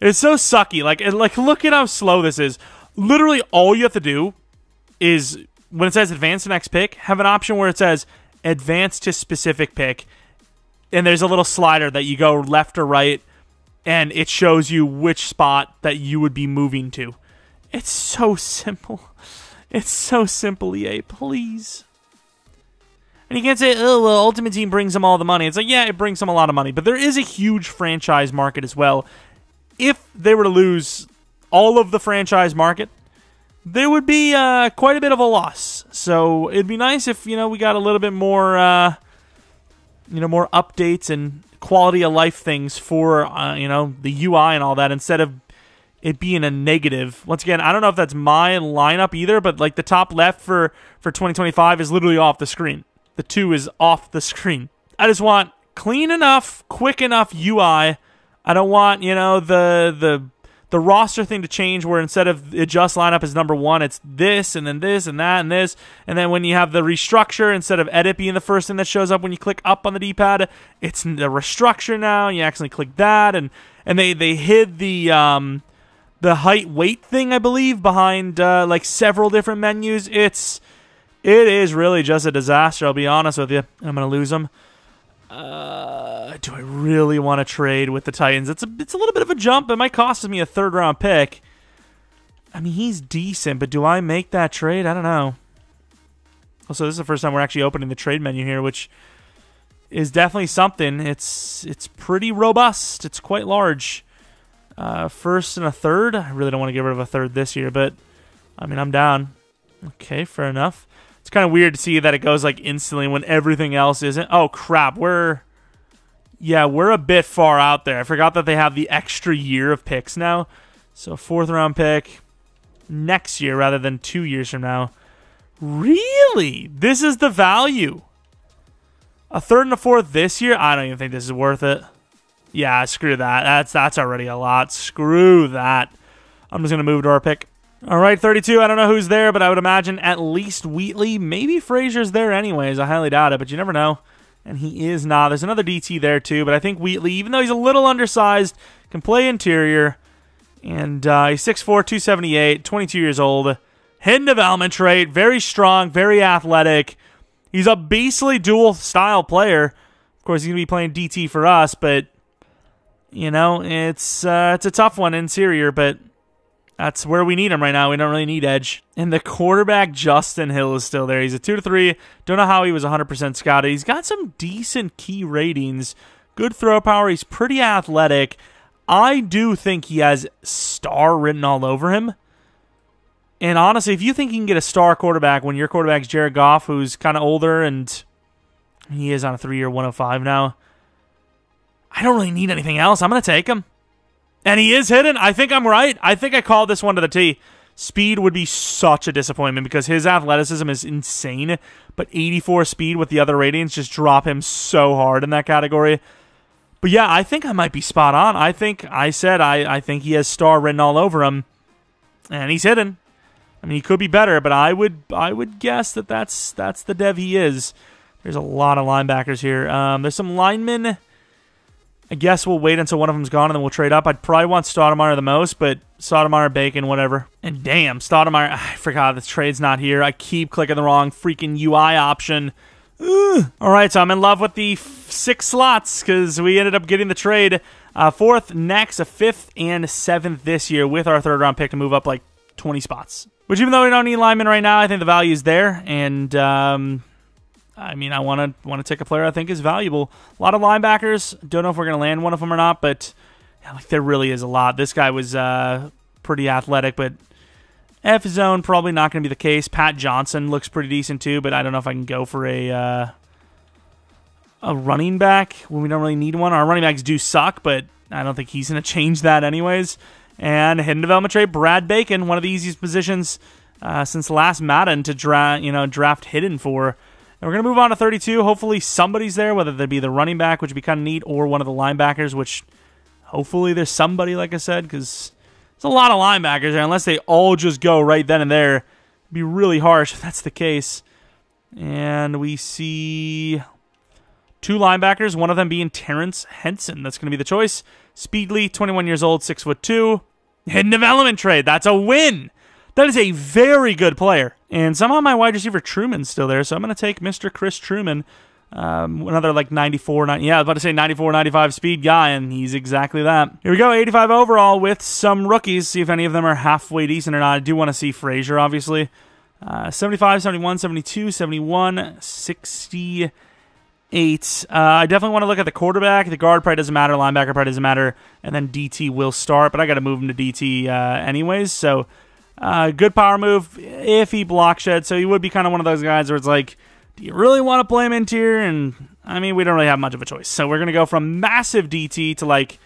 It's so sucky. Like, like look at how slow this is. Literally, all you have to do is when it says advance to next pick, have an option where it says advance to specific pick, and there's a little slider that you go left or right, and it shows you which spot that you would be moving to. It's so simple. It's so simple, EA. Please. And you can't say, oh, well, Ultimate Team brings them all the money. It's like, yeah, it brings them a lot of money. But there is a huge franchise market as well if they were to lose all of the franchise market, there would be uh, quite a bit of a loss. So it'd be nice if you know we got a little bit more, uh, you know more updates and quality of life things for uh, you know the UI and all that instead of it being a negative. Once again, I don't know if that's my lineup either, but like the top left for for 2025 is literally off the screen. The 2 is off the screen. I just want clean enough, quick enough UI. I don't want, you know, the the the roster thing to change where instead of adjust lineup as number one, it's this and then this and that and this. And then when you have the restructure, instead of edit being the first thing that shows up when you click up on the D-pad, it's the restructure now. And You actually click that and and they they hid the um the height weight thing I believe behind uh, like several different menus. It's it is really just a disaster. I'll be honest with you. I'm gonna lose them. Uh, do I really want to trade with the Titans? It's a it's a little bit of a jump. It might cost me a third round pick. I mean, he's decent, but do I make that trade? I don't know. Also, this is the first time we're actually opening the trade menu here, which is definitely something. It's it's pretty robust. It's quite large. Uh, first and a third. I really don't want to get rid of a third this year, but I mean, I'm down. Okay, fair enough. It's kind of weird to see that it goes like instantly when everything else isn't. Oh crap, we're yeah, we're a bit far out there. I forgot that they have the extra year of picks now. So fourth round pick next year rather than two years from now. Really? This is the value. A third and a fourth this year? I don't even think this is worth it. Yeah, screw that. That's that's already a lot. Screw that. I'm just gonna move to our pick. All right, 32. I don't know who's there, but I would imagine at least Wheatley. Maybe Frazier's there anyways. I highly doubt it, but you never know. And he is not. There's another DT there too, but I think Wheatley, even though he's a little undersized, can play interior. And uh, he's 6'4", 278, 22 years old. Hidden development trait, very strong, very athletic. He's a beastly dual style player. Of course, he's gonna be playing DT for us, but you know it's uh, it's a tough one interior, but that's where we need him right now. We don't really need edge. And the quarterback, Justin Hill, is still there. He's a 2 to 3. Don't know how he was 100% scouted. He's got some decent key ratings, good throw power. He's pretty athletic. I do think he has star written all over him. And honestly, if you think you can get a star quarterback when your quarterback's Jared Goff, who's kind of older and he is on a three year 105 now, I don't really need anything else. I'm going to take him. And he is hidden. I think I'm right. I think I called this one to the T. Speed would be such a disappointment because his athleticism is insane, but 84 speed with the other ratings just drop him so hard in that category. But yeah, I think I might be spot on. I think I said I, I think he has star written all over him, and he's hidden. I mean, he could be better, but I would I would guess that that's that's the dev he is. There's a lot of linebackers here. Um, there's some linemen I guess we'll wait until one of them's gone and then we'll trade up. I'd probably want Stoudemire the most, but Stoudemire, Bacon, whatever. And damn, Stoudemire, I forgot the trade's not here. I keep clicking the wrong freaking UI option. Ugh. All right, so I'm in love with the six slots because we ended up getting the trade. Uh, fourth, next, a fifth, and seventh this year with our third round pick to move up like 20 spots. Which, even though we don't need linemen right now, I think the value is there. And um, I mean, I want to want to take a player I think is valuable. A lot of linebackers. Don't know if we're going to land one of them or not, but yeah, like there really is a lot. This guy was uh, pretty athletic, but F zone probably not going to be the case. Pat Johnson looks pretty decent too, but I don't know if I can go for a uh, a running back when we don't really need one. Our running backs do suck, but I don't think he's going to change that anyways. And hidden development trait, Brad Bacon, one of the easiest positions uh, since last Madden to draft, you know, draft hidden for. And we're going to move on to 32. Hopefully somebody's there, whether they be the running back, which would be kind of neat, or one of the linebackers, which hopefully there's somebody, like I said, because there's a lot of linebackers there. Unless they all just go right then and there, it'd be really harsh if that's the case. And we see two linebackers, one of them being Terrence Henson. That's going to be the choice. Speedly, 21 years old, 6 foot 2. Hidden development trade. That's a win. That is a very good player. And somehow my wide receiver Truman's still there, so I'm going to take Mr. Chris Truman. Um, another like 94, 90, yeah, I was about to say 94, 95 speed guy, and he's exactly that. Here we go, 85 overall with some rookies. See if any of them are halfway decent or not. I do want to see Frazier, obviously. Uh, 75, 71, 72, 71, 68. Uh, I definitely want to look at the quarterback. The guard probably doesn't matter. Linebacker probably doesn't matter. And then DT will start, but I got to move him to DT uh, anyways. So uh, good power move if he block shed. So he would be kind of one of those guys where it's like, do you really want to play him in tier? And I mean, we don't really have much of a choice. So we're going to go from massive DT to like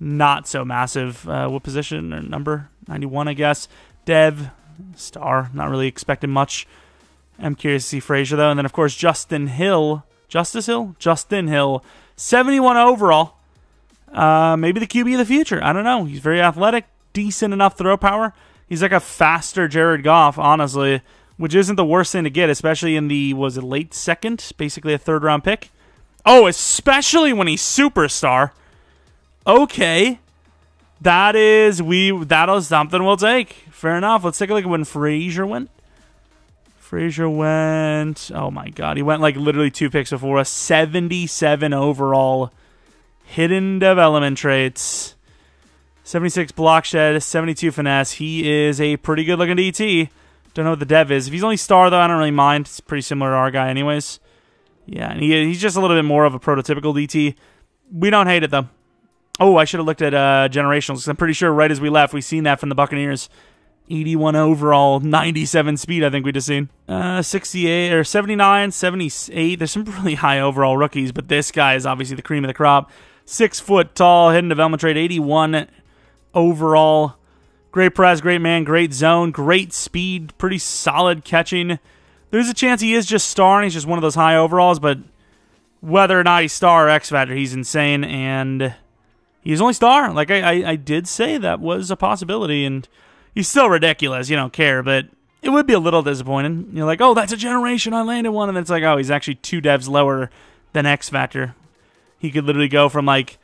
not so massive. Uh, what position or number? 91, I guess. Dev, star. Not really expecting much. I'm curious to see Frazier, though. And then, of course, Justin Hill. Justice Hill? Justin Hill. 71 overall. Uh, maybe the QB of the future. I don't know. He's very athletic, decent enough throw power. He's like a faster Jared Goff, honestly, which isn't the worst thing to get, especially in the, was it late second? Basically a third round pick. Oh, especially when he's superstar. Okay. That is, we, that is something we'll take. Fair enough. Let's take a look at when Frazier went. Frazier went, oh my god, he went like literally two picks before us. 77 overall. Hidden development traits. 76 block shed, 72 finesse. He is a pretty good looking DT. Don't know what the dev is. If he's only star, though, I don't really mind. It's pretty similar to our guy, anyways. Yeah, and he, he's just a little bit more of a prototypical DT. We don't hate it, though. Oh, I should have looked at uh, generationals. I'm pretty sure right as we left, we seen that from the Buccaneers. 81 overall, 97 speed, I think we just seen. Uh, 68 or 79, 78. There's some really high overall rookies, but this guy is obviously the cream of the crop. Six foot tall, hidden development trade, 81 overall. Great press, great man, great zone, great speed, pretty solid catching. There's a chance he is just star and he's just one of those high overalls, but whether or not he's star or X Factor, he's insane and he's only star. Like I, I, I did say that was a possibility and he's still ridiculous. You don't care, but it would be a little disappointing. You're like, oh, that's a generation. I landed one, and it's like, oh, he's actually two devs lower than X Factor. He could literally go from like,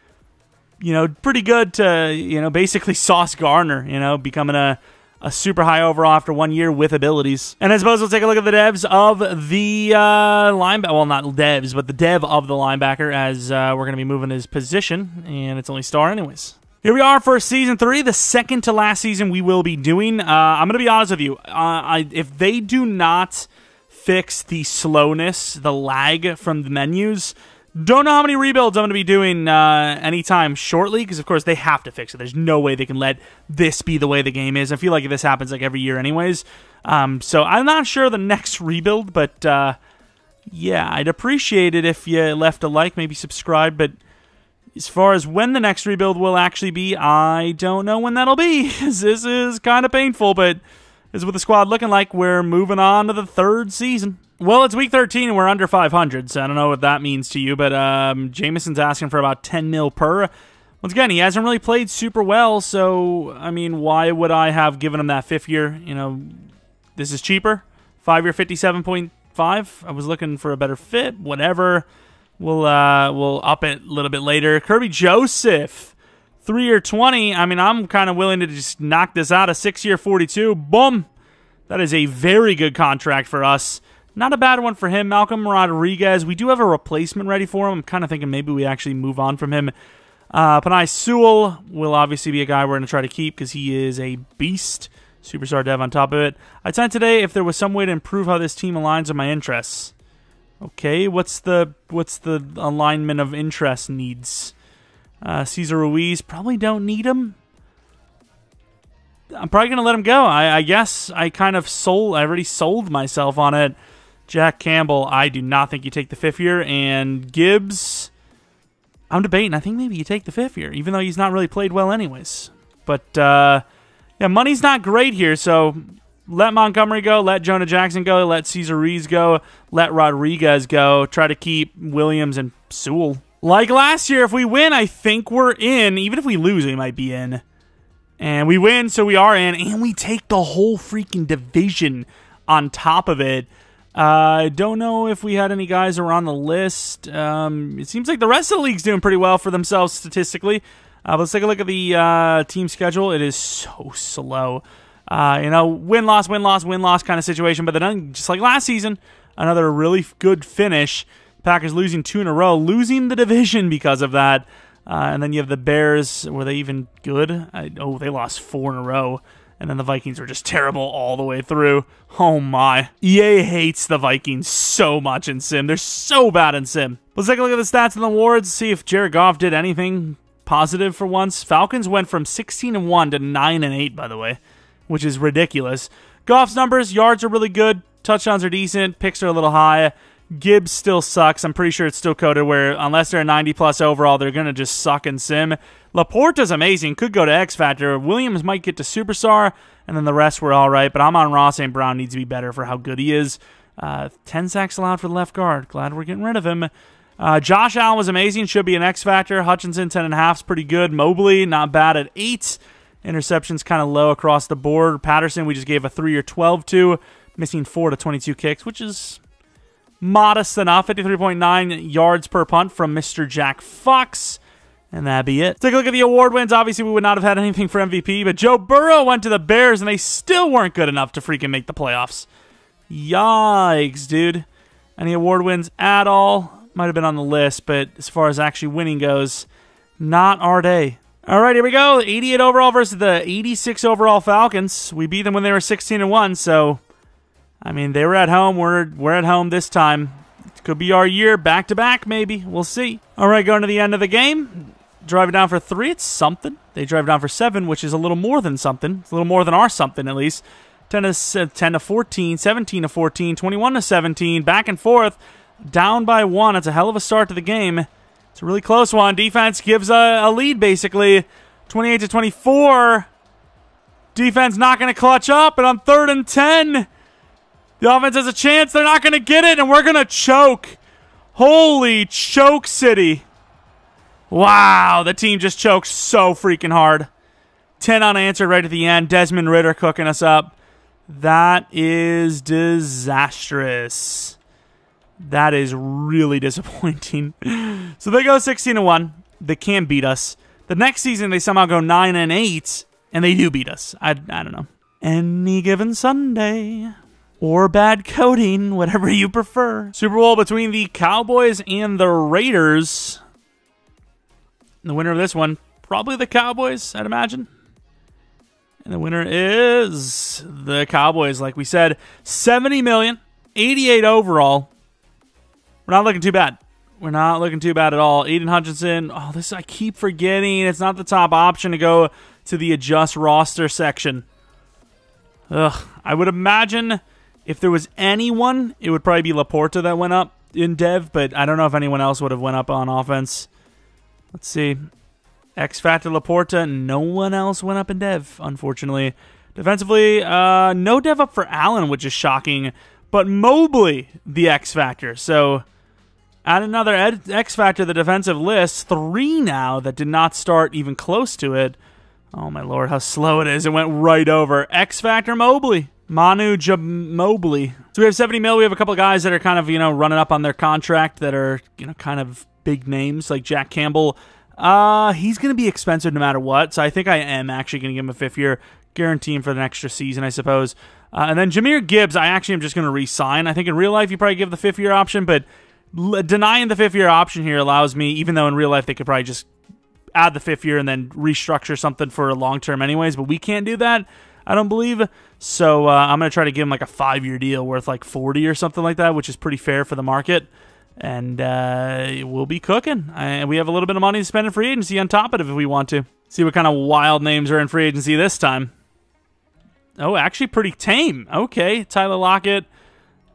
you know, pretty good to you know basically Sauce Gardner, You know, becoming a a super high overall after one year with abilities. And I suppose we'll take a look at the devs of the uh, linebacker. Well, not devs, but the dev of the linebacker as uh, we're going to be moving his position, and it's only star anyways. Here we are for season three, the second to last season we will be doing. Uh, I'm going to be honest with you. Uh, I, if they do not fix the slowness, the lag from the menus, don't know how many rebuilds I'm going to be doing uh, anytime shortly because, of course, they have to fix it. There's no way they can let this be the way the game is. I feel like this happens like every year, anyways. Um, so I'm not sure the next rebuild, but uh, yeah, I'd appreciate it if you left a like, maybe subscribe, but as far as when the next rebuild will actually be, I don't know when that'll be. this is kind of painful, but is what the squad looking like. We're moving on to the third season. Well, it's week 13 and we're under 500, so I don't know what that means to you, but um, Jameson's asking for about 10 mil per. Once again, he hasn't really played super well, so, I mean, why would I have given him that fifth year? You know, this is cheaper. Five year, 57.5. I was looking for a better fit, whatever. We'll uh, we'll up it a little bit later. Kerby Joseph, three year twenty. I mean, I'm kind of willing to just knock this out. A six year forty two. Boom. That is a very good contract for us. Not a bad one for him. Malcolm Rodriguez. We do have a replacement ready for him. I'm kind of thinking maybe we actually move on from him. Uh, Penei Sewell will obviously be a guy we're going to try to keep because he is a beast. Superstar dev on top of it. I said today if there was some way to improve how this team aligns with my interests. Okay, what's the what's the alignment of interest needs? Uh, Cesar Ruiz probably don't need him. I'm probably gonna let him go. I, I guess I kind of sold. I already sold myself on it. Jack Campbell, I do not think you take the fifth year, and Gibbs. I'm debating. I think maybe you take the fifth year, even though he's not really played well, anyways. But uh, yeah, money's not great here, so let Montgomery go, let Jonah Jackson go, let Cesar Ruiz go, let Rodriguez go. Try to keep Williams and Sewell. Like last year, if we win, I think we're in. Even if we lose, we might be in. And we win, so we are in, and we take the whole freaking division on top of it. Uh, I uh, don't know if we had any guys who were on the list. Um, it seems like the rest of the league's doing pretty well for themselves statistically. Uh, let's take a look at the uh, team schedule. It is so slow. Uh, you know, win loss, win loss, win loss kind of situation. But then, just like last season, another really good finish. Packers losing two in a row, losing the division because of that. Uh, and then you have the Bears. Were they even good? I, oh, they lost four in a row. And then the Vikings were just terrible all the way through. Oh my. EA hates the Vikings so much in Sim. They're so bad in Sim. Let's take a look at the stats and the awards, see if Jared Goff did anything positive for once. Falcons went from 16 and 1 to 9 and 8, by the way which is ridiculous. Goff's numbers, yards are really good, touchdowns are decent, picks are a little high. Gibbs still sucks. I'm pretty sure it's still coded where unless they're a 90 plus overall, they're going to just suck in sim. LaPorta's amazing. Could go to X Factor. Williams might get to Superstar, and then the rest were all right. But Amon-Ra St. Brown. Needs to be better for how good he is. Uh, 10 sacks allowed for the left guard. Glad we're getting rid of him. Uh, Josh Allen was amazing. Should be an X Factor. Hutchinson, 10.5 is pretty good. Mobley, not bad at 8. Interceptions kind of low across the board. Patterson, we just gave a 3 or 12 to. Missing 4 to 22 kicks, which is modest enough. 53.9 yards per punt from Mr. Jack Fox. And that'd be it. Take a look at the award wins. Obviously, we would not have had anything for MVP, but Joe Burrow went to the Bears, and they still weren't good enough to freaking make the playoffs. Yikes, dude. Any award wins at all? Might have been on the list, but as far as actually winning goes, not our day. All right, here we go. 88 overall versus the 86 overall Falcons. We beat them when they were 16 and 1, so I mean, they were at home. We're we're at home this time. It could be our year back to back, maybe. We'll see. All right, going to the end of the game. Drive it down for three. It's something. They drive down for seven, which is a little more than something. It's a little more than our something, at least. 10 to, 10 to 14, 17 to 14, 21 to 17, back and forth, down by one. It's a hell of a start to the game. It's a really close one. Defense gives a, a lead, basically. 28 to 24. Defense not going to clutch up, and on third and 10, the offense has a chance. They're not going to get it, and we're going to choke. Holy choke city. Wow, the team just choked so freaking hard. 10 unanswered right at the end. Desmond Ridder cooking us up. That is disastrous. That is really disappointing. so they go 16 1. They can't beat us. The next season they somehow go 9 and 8 and they do beat us. I I don't know. Any given Sunday or bad coding, whatever you prefer. Super Bowl between the Cowboys and the Raiders. The winner of this one, probably the Cowboys, I'd imagine. And the winner is the Cowboys, like we said. 70 million, 88 overall. We're not looking too bad. We're not looking too bad at all. Aidan Hutchinson. Oh, this I keep forgetting. It's not the top option to go to the adjust roster section. Ugh. I would imagine if there was anyone, it would probably be LaPorta that went up in dev, but I don't know if anyone else would have went up on offense. Let's see. X Factor LaPorta, no one else went up in dev, unfortunately. Defensively, uh, no dev up for Allen, which is shocking. But Mobley, the X Factor. So add another X Factor to the defensive list. Three now that did not start even close to it. Oh my lord, how slow it is. It went right over. X Factor Mobley. Manu Mobley. So we have 70 mil. We have a couple of guys that are kind of, you know, running up on their contract that are, you know, kind of big names like Jack Campbell. Uh, he's going to be expensive no matter what. So I think I am actually going to give him a fifth year, guarantee him for the extra season, I suppose. Uh, and then Jahmyr Gibbs, I actually am just going to re-sign. I think in real life you probably give the fifth year option, but denying the fifth year option here allows me, even though in real life they could probably just add the fifth year and then restructure something for a long term anyways, but we can't do that. I don't believe. So uh, I'm going to try to give him like a five year deal worth like 40 or something like that, which is pretty fair for the market. And uh, we'll be cooking. And we have a little bit of money to spend in free agency on top of it if we want to. See what kind of wild names are in free agency this time. Oh, actually pretty tame. Okay, Tyler Lockett.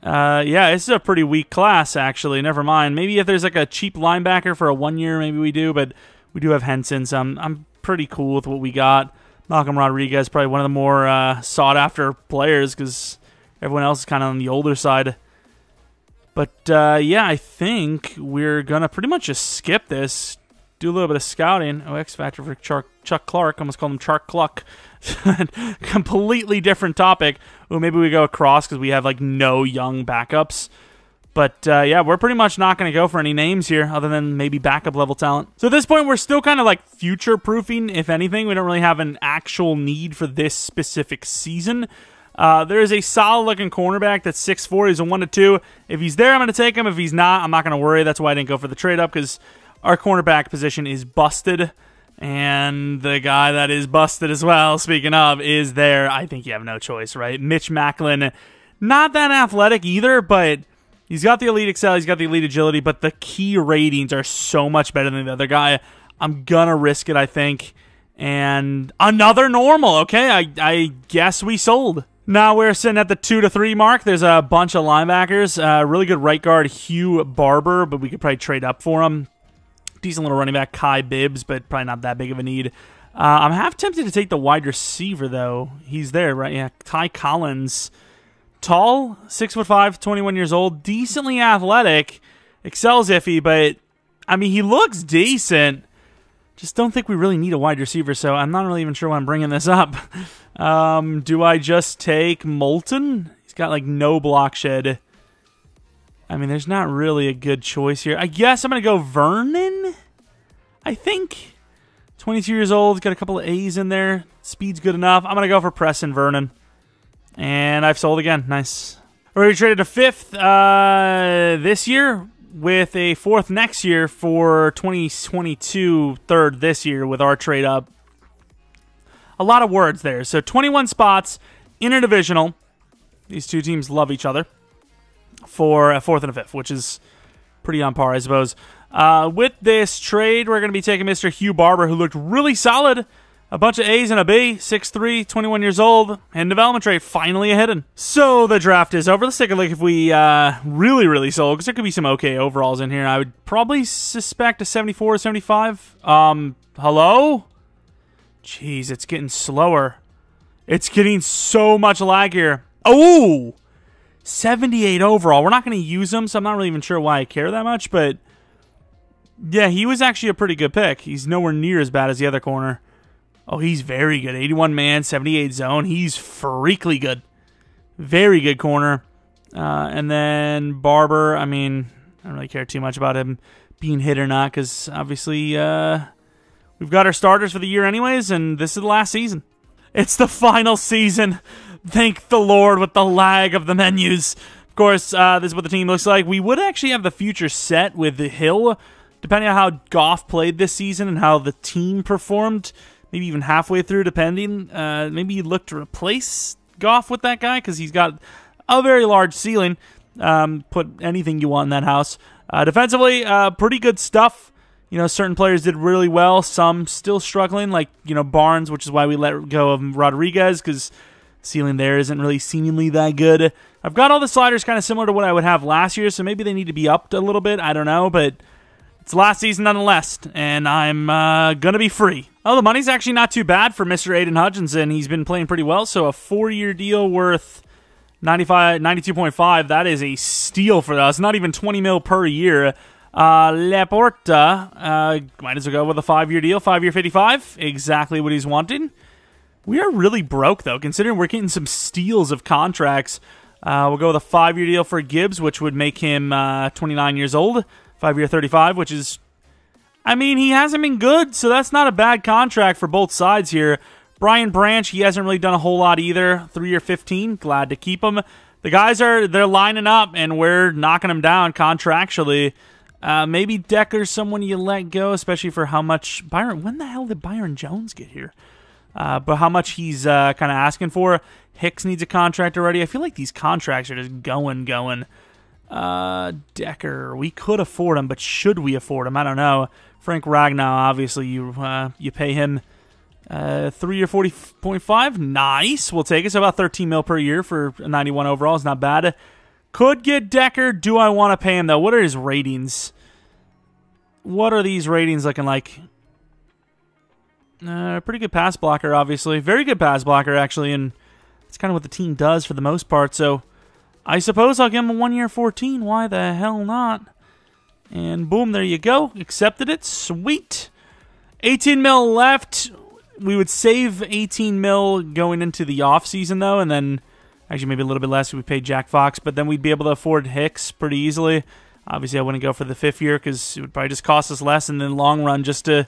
Uh, yeah, this is a pretty weak class, actually. Never mind. Maybe if there's like a cheap linebacker for a one year, maybe we do, but we do have Henson, so I'm, I'm pretty cool with what we got. Malcolm Rodriguez, probably one of the more uh, sought after players because everyone else is kind of on the older side. But uh, yeah, I think we're going to pretty much just skip this, do a little bit of scouting. Oh, X Factor for Chuck, Chuck Clark. Almost called him Chuck Cluck. completely different topic. Well, maybe we go across because we have like no young backups. But uh, yeah, we're pretty much not going to go for any names here other than maybe backup level talent. So at this point, we're still kind of like future proofing, if anything. We don't really have an actual need for this specific season. Uh, there is a solid looking cornerback that's 6'4. He's a 1 to 2. If he's there, I'm going to take him. If he's not, I'm not going to worry. That's why I didn't go for the trade up because our cornerback position is busted. And the guy that is busted as well, speaking of, is there. I think you have no choice, right? Mitch Macklin, not that athletic either, but he's got the elite excel, he's got the elite agility, but the key ratings are so much better than the other guy. I'm gonna risk it, I think. And another normal, okay? I, I guess we sold. Now we're sitting at the two to three mark. There's a bunch of linebackers. Uh, really good right guard Hugh Barber, but we could probably trade up for him. Decent little running back Kai Bibbs, but probably not that big of a need. Uh, I'm half tempted to take the wide receiver though. He's there, right? Yeah, Ty Collins, tall, six foot five, 21 years old, decently athletic. Excels iffy, but I mean he looks decent. Just don't think we really need a wide receiver, so I'm not really even sure why I'm bringing this up. Um, do I just take Moulton? He's got like no block shed. I mean, there's not really a good choice here. I guess I'm going to go Vernon, I think. 22 years old, got a couple of A's in there. Speed's good enough. I'm going to go for Preston Vernon. And I've sold again. Nice. Already traded a fifth uh, this year with a fourth next year for 2022 third this year with our trade up. A lot of words there. So 21 spots, in interdivisional. These two teams love each other for a fourth and a fifth, which is pretty on par, I suppose. Uh, with this trade, we're going to be taking Mr. Hugh Barber, who looked really solid. A bunch of A's and a B, 6'3, 21 years old, and development trade finally a hidden. So the draft is over. Let's take a look if we uh, really, really sold, because there could be some okay overalls in here. I would probably suspect a 74 or 75. Um, hello? Jeez, it's getting slower. It's getting so much laggier. Oh! 78 overall. We're not going to use him, so I'm not really even sure why I care that much, but yeah, he was actually a pretty good pick. He's nowhere near as bad as the other corner. Oh, he's very good. 81 man, 78 zone. He's freakily good. Very good corner. Uh, and then Barber, I mean, I don't really care too much about him being hit or not because obviously uh, we've got our starters for the year anyways, and this is the last season. It's the final season. Thank the Lord with the lag of the menus. Of course, uh, this is what the team looks like. We would actually have the future set with the Hill, depending on how Goff played this season and how the team performed maybe even halfway through, depending. Uh, maybe you look to replace Goff with that guy because he's got a very large ceiling. Um, put anything you want in that house. Uh, defensively, uh, pretty good stuff. You know, certain players did really well. Some still struggling, like you know Barnes, which is why we let go of Rodriguez because ceiling there isn't really seemingly that good. I've got all the sliders kind of similar to what I would have last year, so maybe they need to be upped a little bit. I don't know, but it's last season nonetheless, and I'm uh, gonna be free. Oh, the money's actually not too bad for Mr. Aidan Hutchinson. He's been playing pretty well, so a four-year deal worth 95, 92.5. That is a steal for us. Not even 20 mil per year. Uh, LaPorta, uh, might as well go with a five-year deal, five-year 55. Exactly what he's wanting. We are really broke though, considering we're getting some steals of contracts. Uh, we'll go with a five-year deal for Gibbs, which would make him uh, 29 years old. Five-year 35, which is I mean, he hasn't been good, so that's not a bad contract for both sides here. Brian Branch, he hasn't really done a whole lot either. Three or fifteen, glad to keep him. The guys are they're lining up, and we're knocking them down contractually. Uh, maybe Decker's someone you let go, especially for how much Byron. When the hell did Byron Jones get here? Uh, but how much he's uh, kind of asking for. Hicks needs a contract already. I feel like these contracts are just going, going. Uh, Decker, we could afford him, but should we afford him? I don't know. Frank Ragnow, obviously, you uh, you pay him uh, three or forty point five. Nice, we'll take it. So about thirteen mil per year for ninety one overall is not bad. Could get Decker. Do I want to pay him though? What are his ratings? What are these ratings looking like? Uh, pretty good pass blocker, obviously. Very good pass blocker, actually, and it's kind of what the team does for the most part. So I suppose I'll give him a one year 14. Why the hell not? And boom, there you go. Accepted it. Sweet. 18 mil left. We would save 18 mil going into the off season though, and then actually maybe a little bit less if we paid Jack Fox, but then we'd be able to afford Hicks pretty easily. Obviously, I wouldn't go for the fifth year because it would probably just cost us less in the long run just to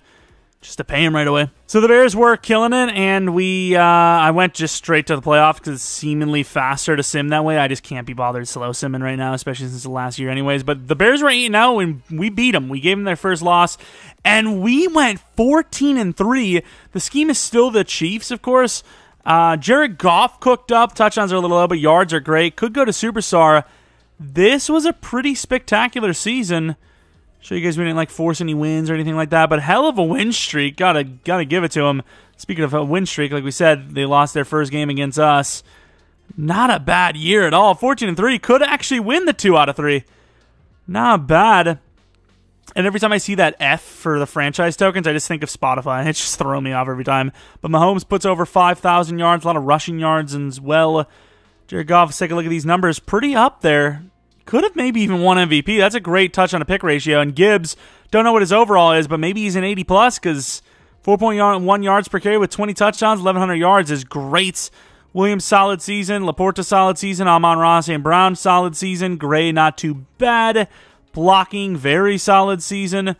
just to pay him right away. So the Bears were killing it, and we uh, I went just straight to the playoffs because it's seemingly faster to sim that way. I just can't be bothered slow simming right now, especially since the last year, anyways. But the Bears were eight now, and we beat them. We gave them their first loss, and we went fourteen and three. The scheme is still the Chiefs, of course. Uh, Jared Goff cooked up. Touchdowns are a little low, but yards are great. Could go to superstar. This was a pretty spectacular season. Sure, you guys we didn't like force any wins or anything like that, but hell of a win streak. Gotta gotta give it to them. Speaking of a win streak, like we said, they lost their first game against us. Not a bad year at all. 14 and 3 could actually win the 2 out of 3. Not bad. And every time I see that F for the franchise tokens, I just think of Spotify, it's just throwing me off every time. But Mahomes puts over 5,000 yards, a lot of rushing yards as well. Jared Goff, let's take a look at these numbers. Pretty up there. Could have maybe even won MVP. That's a great touch on a pick ratio. And Gibbs, don't know what his overall is, but maybe he's an 80 plus because 4.1 yards per carry with 20 touchdowns, 1,100 yards is great. Williams, solid season. LaPorta, solid season. Amon-Ra St. Brown, solid season. Gray, not too bad. Blocking, very solid season.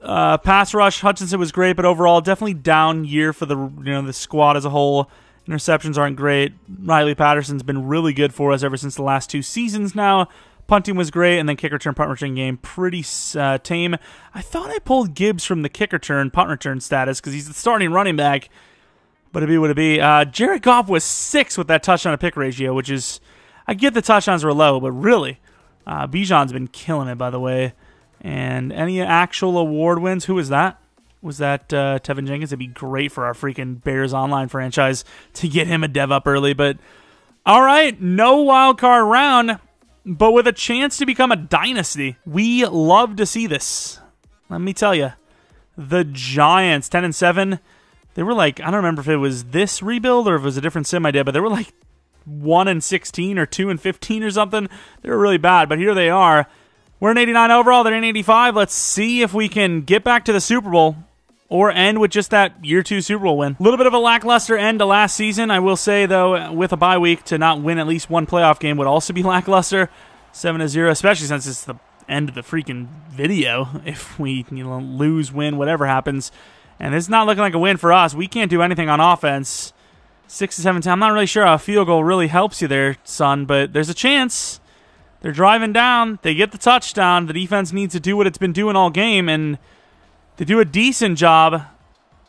Uh, pass rush, Hutchinson was great, but overall, definitely down year for the you know the squad as a whole. Interceptions aren't great. Riley Patterson's been really good for us ever since the last two seasons now. Punting was great, and then kick return, punt return game pretty uh, tame. I thought I pulled Gibbs from the kick return, punt return status because he's the starting running back, but it be what it be. Uh, Jared Goff was six with that touchdown to pick ratio, which is I get the touchdowns were low, but really, uh, Bijan's been killing it by the way. And any actual award wins? Who is that? Was that uh, Teven Jenkins. It'd be great for our freaking Bears online franchise to get him a dev up early. But all right, no wild card round, but with a chance to become a dynasty. We love to see this. Let me tell you, the Giants, ten and seven. They were like I don't remember if it was this rebuild or if it was a different sim I did, but they were like one and sixteen or two and fifteen or something. They were really bad, but here they are. We're in 89 overall. They're in 85. Let's see if we can get back to the Super Bowl or end with just that year two Super Bowl win. A little bit of a lackluster end to last season. I will say, though, with a bye week, to not win at least one playoff game would also be lackluster. 7 to 0, especially since it's the end of the freaking video. If we you know, lose, win, whatever happens. And it's not looking like a win for us. We can't do anything on offense. 6 to 17. I'm not really sure how a field goal really helps you there, son, but there's a chance. They're driving down. They get the touchdown. The defense needs to do what it's been doing all game, and they do a decent job,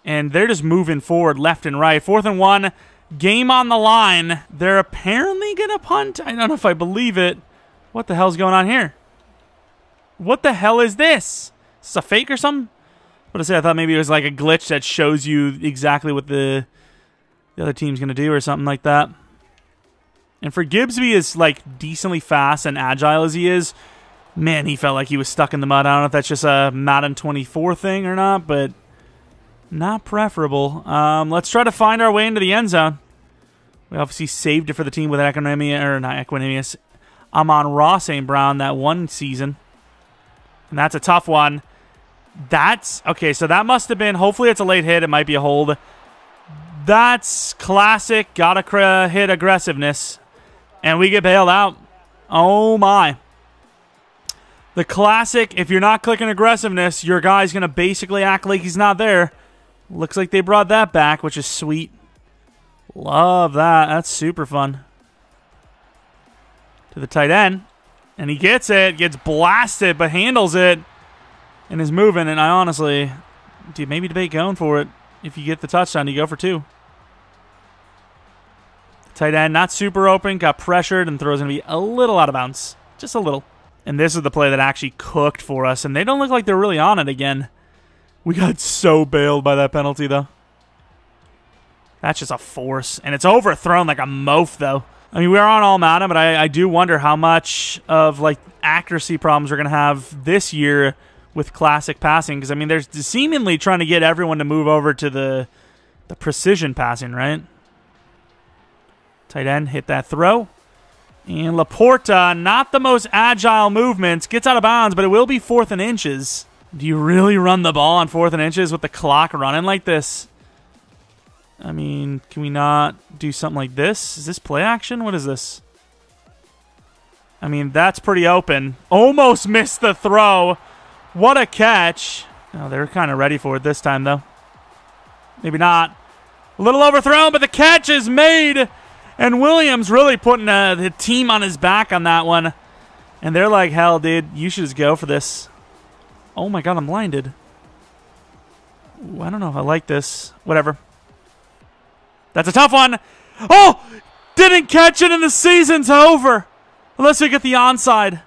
and they're just moving forward left and right. Fourth and one, game on the line. They're apparently going to punt. I don't know if I believe it. What the hell's going on here? What the hell is this? Is this a fake or something? What I say? I thought maybe it was like a glitch that shows you exactly what the the other team's going to do or something like that. And for Gibbsby as like decently fast and agile as he is, man, he felt like he was stuck in the mud. I don't know if that's just a Madden 24 thing or not, but not preferable. Um, let's try to find our way into the end zone. We obviously saved it for the team with Equanimeous, or not Equanimeous, Amon-Ra St. Brown that one season. And that's a tough one. That's, okay, so that must have been, hopefully it's a late hit. It might be a hold. That's classic, gotta hit aggressiveness. And we get bailed out. Oh my. The classic, if you're not clicking aggressiveness, your guy's going to basically act like he's not there. Looks like they brought that back, which is sweet. Love that. That's super fun. To the tight end. And he gets it, gets blasted, but handles it and is moving. And I honestly, dude, maybe debate going for it. If you get the touchdown, you go for two. The tight end, not super open, got pressured, and throws going to be a little out of bounds. Just a little. And this is the play that actually cooked for us, and they don't look like they're really on it again. We got so bailed by that penalty, though. That's just a force. And it's overthrown like a moaf, though. I mean, we're on all Madden, but I, I do wonder how much of, like, accuracy problems we're going to have this year with classic passing. Because, I mean, they're seemingly trying to get everyone to move over to the, the precision passing, right? Tight end hit that throw. And LaPorta, not the most agile movements, gets out of bounds, but it will be fourth and inches. Do you really run the ball on fourth and inches with the clock running like this? I mean, can we not do something like this? Is this play action? What is this? I mean, that's pretty open. Almost missed the throw. What a catch. Oh, they were kind of ready for it this time, though. Maybe not. A little overthrown, but the catch is made. And Williams really putting uh, the team on his back on that one. And they're like, hell, dude, you should just go for this. Oh my god, I'm blinded. Ooh, I don't know if I like this. Whatever. That's a tough one. Oh! Didn't catch it and the season's over. Unless we get the onside.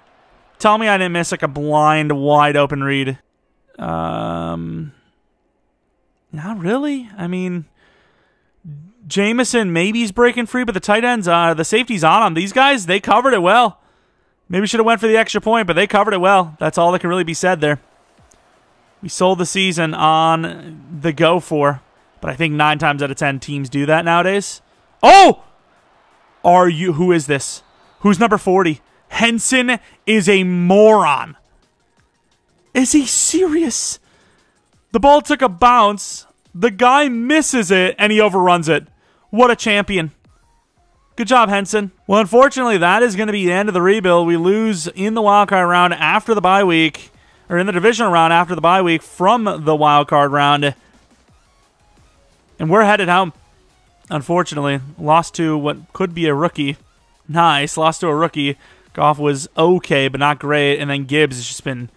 Tell me I didn't miss like a blind, wide open read. Um, not really. I mean, Jameson, maybe he's breaking free, but the tight ends, uh, the safety's on him. These guys, they covered it well. Maybe should have went for the extra point, but they covered it well. That's all that can really be said there. We sold the season on the go for, but I think nine times out of ten teams do that nowadays. Oh, are you? Who is this? Who's number forty? Henson is a moron. Is he serious? The ball took a bounce. The guy misses it and he overruns it. What a champion. Good job, Henson. Well, unfortunately, that is going to be the end of the rebuild. We lose in the wildcard round after the bye week, or in the divisional round after the bye week from the wildcard round. And we're headed home. Unfortunately, lost to what could be a rookie. Nice, lost to a rookie. Goff was okay, but not great. And then Gibbs has just been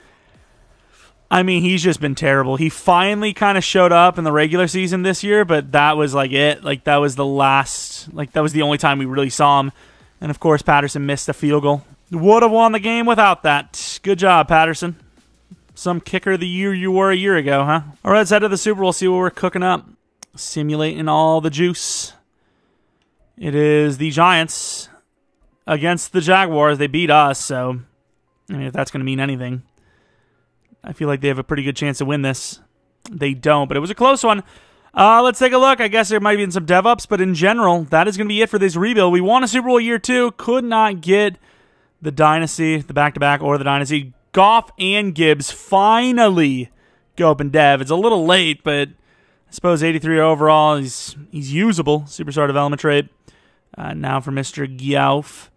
I mean, he's just been terrible. He finally kind of showed up in the regular season this year, but that was like it. Like that was the last. Like that was the only time we really saw him. And of course, Patterson missed a field goal. Would have won the game without that. Good job, Patterson. Some kicker of the year you were a year ago, huh? All right, let's head to the Super Bowl. See what we're cooking up. Simulating all the juice. It is the Giants against the Jaguars. They beat us, so I mean, if that's going to mean anything. I feel like they have a pretty good chance to win this. They don't, but it was a close one. Uh, let's take a look. I guess there might be some dev ups, but in general, that is going to be it for this rebuild. We won a Super Bowl year two, could not get the dynasty, the back to back, or the dynasty. Goff and Gibbs finally go up in dev. It's a little late, but I suppose 83 overall. He's he's usable. Superstar development trait. Uh, now for Mr. Giauf.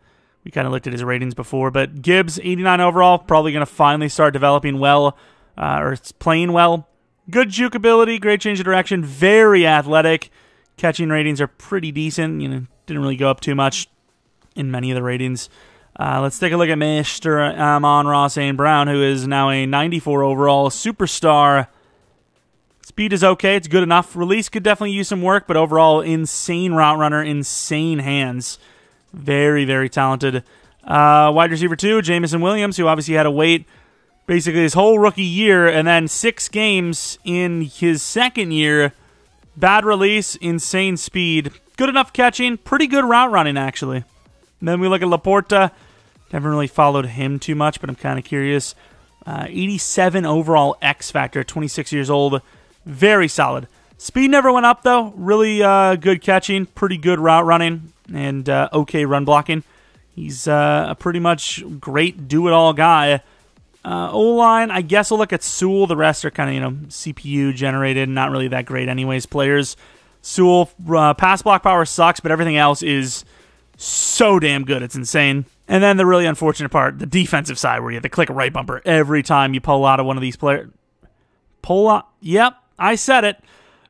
We kind of looked at his ratings before, but Gibbs, 89 overall, probably going to finally start developing well, uh, or playing well. Good juke ability, great change of direction, very athletic. Catching ratings are pretty decent. You know, didn't really go up too much in many of the ratings. Uh, let's take a look at Mr. Amon-Ra St. Brown, who is now a 94 overall superstar. Speed is okay. It's good enough. Release could definitely use some work, but overall, insane route runner, insane hands. Very, very talented. Uh, wide receiver two, Jameson Williams, who obviously had to wait basically his whole rookie year and then six games in his second year. Bad release, insane speed, good enough catching, pretty good route running actually. And then we look at LaPorta. Never really followed him too much, but I'm kind of curious. Uh, 87 overall X factor, 26 years old, very solid. Speed never went up though. Really uh, good catching, pretty good route running and uh, okay run blocking. He's uh, a pretty much great do it all guy. Uh, o line, I guess we'll look at Sewell. The rest are kind of you know CPU generated, not really that great, anyways. Players, Sewell uh, pass block power sucks, but everything else is so damn good. It's insane. And then the really unfortunate part, the defensive side, where you have to click a right bumper every time you pull out of one of these players. Pull out. Yep, I said it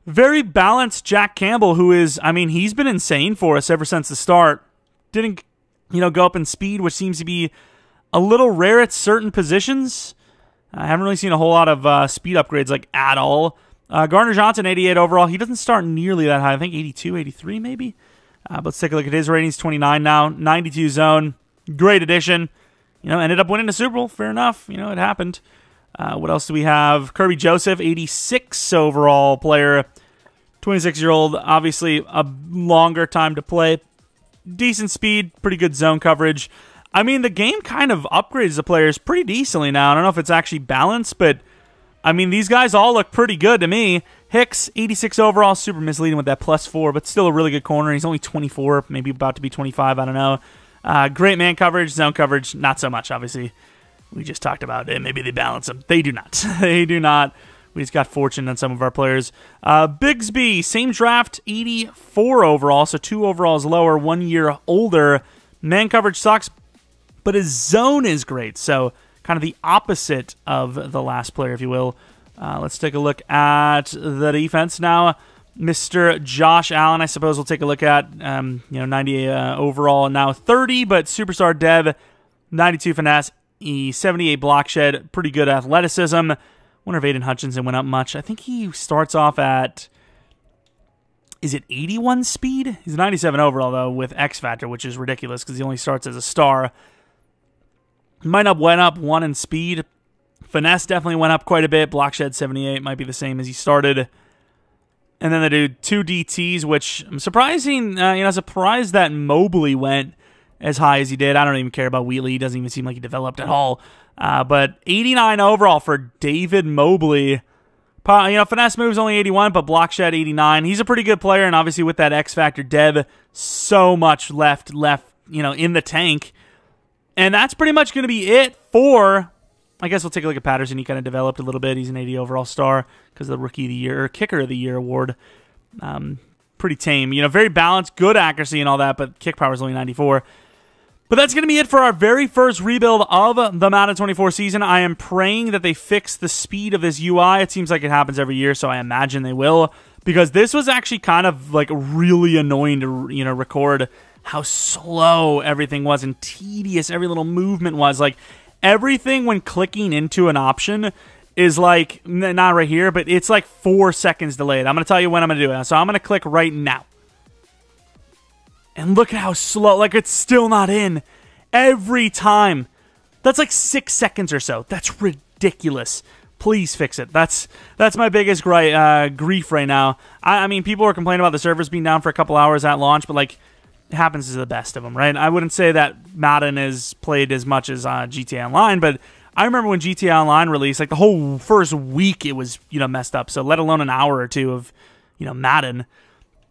very balanced Jack Campbell, who is, I mean, he's been insane for us ever since the start. Didn't, you know, go up in speed, which seems to be a little rare at certain positions. I haven't really seen a whole lot of uh, speed upgrades like at all. Uh, Gardner Johnson, 88 overall. He doesn't start nearly that high. I think 82, 83 maybe. Uh, but let's take a look at his ratings. 29 now, 92 zone. Great addition. You know, ended up winning the Super Bowl. Fair enough. You know, it happened. Uh, what else do we have? Kerby Joseph, 86 overall player, 26 year old. Obviously, a longer time to play. Decent speed, pretty good zone coverage. I mean, the game kind of upgrades the players pretty decently now. I don't know if it's actually balanced, but I mean, these guys all look pretty good to me. Hicks, 86 overall, super misleading with that plus four, but still a really good corner. He's only 24, maybe about to be 25. I don't know. Uh, great man coverage, zone coverage, not so much, obviously we just talked about it. Maybe they balance them. They do not. they do not. We just got fortune on some of our players. Uh, Bigsby, same draft, 84 overall, so two overalls lower, one year older. Man coverage sucks, but his zone is great. So kind of the opposite of the last player, if you will. Uh, let's take a look at the defense now. Mr. Josh Allen, I suppose we'll take a look at. Um, you know, 90 uh, overall, now 30, but superstar dev, 92 finesse, 78 block shed, pretty good athleticism. Wonder if Aidan Hutchinson went up much. I think he starts off at is it 81 speed? He's 97 overall though with X Factor, which is ridiculous because he only starts as a star. Might up went up one in speed. Finesse definitely went up quite a bit. Block shed 78 might be the same as he started. and then they do two DTs, which I'm surprising. Uh, you know, surprised that Mobley went as high as he did. I don't even care about Wheatley. He doesn't even seem like he developed at all. Uh, but 89 overall for David Mobley. You know, finesse moves only 81, but block shed 89. He's a pretty good player, and obviously with that X Factor dev, so much left left, you know, in the tank. And that's pretty much going to be it for. I guess we'll take a look at Patterson. He kind of developed a little bit. He's an 80 overall star because of the Rookie of the Year or Kicker of the Year award. Um, pretty tame. You know, very balanced, good accuracy and all that, but kick power is only 94. But that's going to be it for our very first rebuild of the Madden 24 season. I am praying that they fix the speed of this UI. It seems like it happens every year, so I imagine they will. Because this was actually kind of like really annoying to you know record how slow everything was and tedious every little movement was. Like everything when clicking into an option is like not right here, but it's like four seconds delayed. I'm going to tell you when I'm going to do it. So I'm going to click right now. And look at how slow, like it's still not in every time. That's like six seconds or so. That's ridiculous. Please fix it. That's that's my biggest gri- uh, grief right now. I, I, mean, people are complaining about the servers being down for a couple hours at launch, but like, it happens to the best of them, right? I wouldn't say that Madden is played as much as uh, GTA Online, but I remember when GTA Online released, like the whole first week, it was you know messed up. So let alone an hour or two of you know Madden.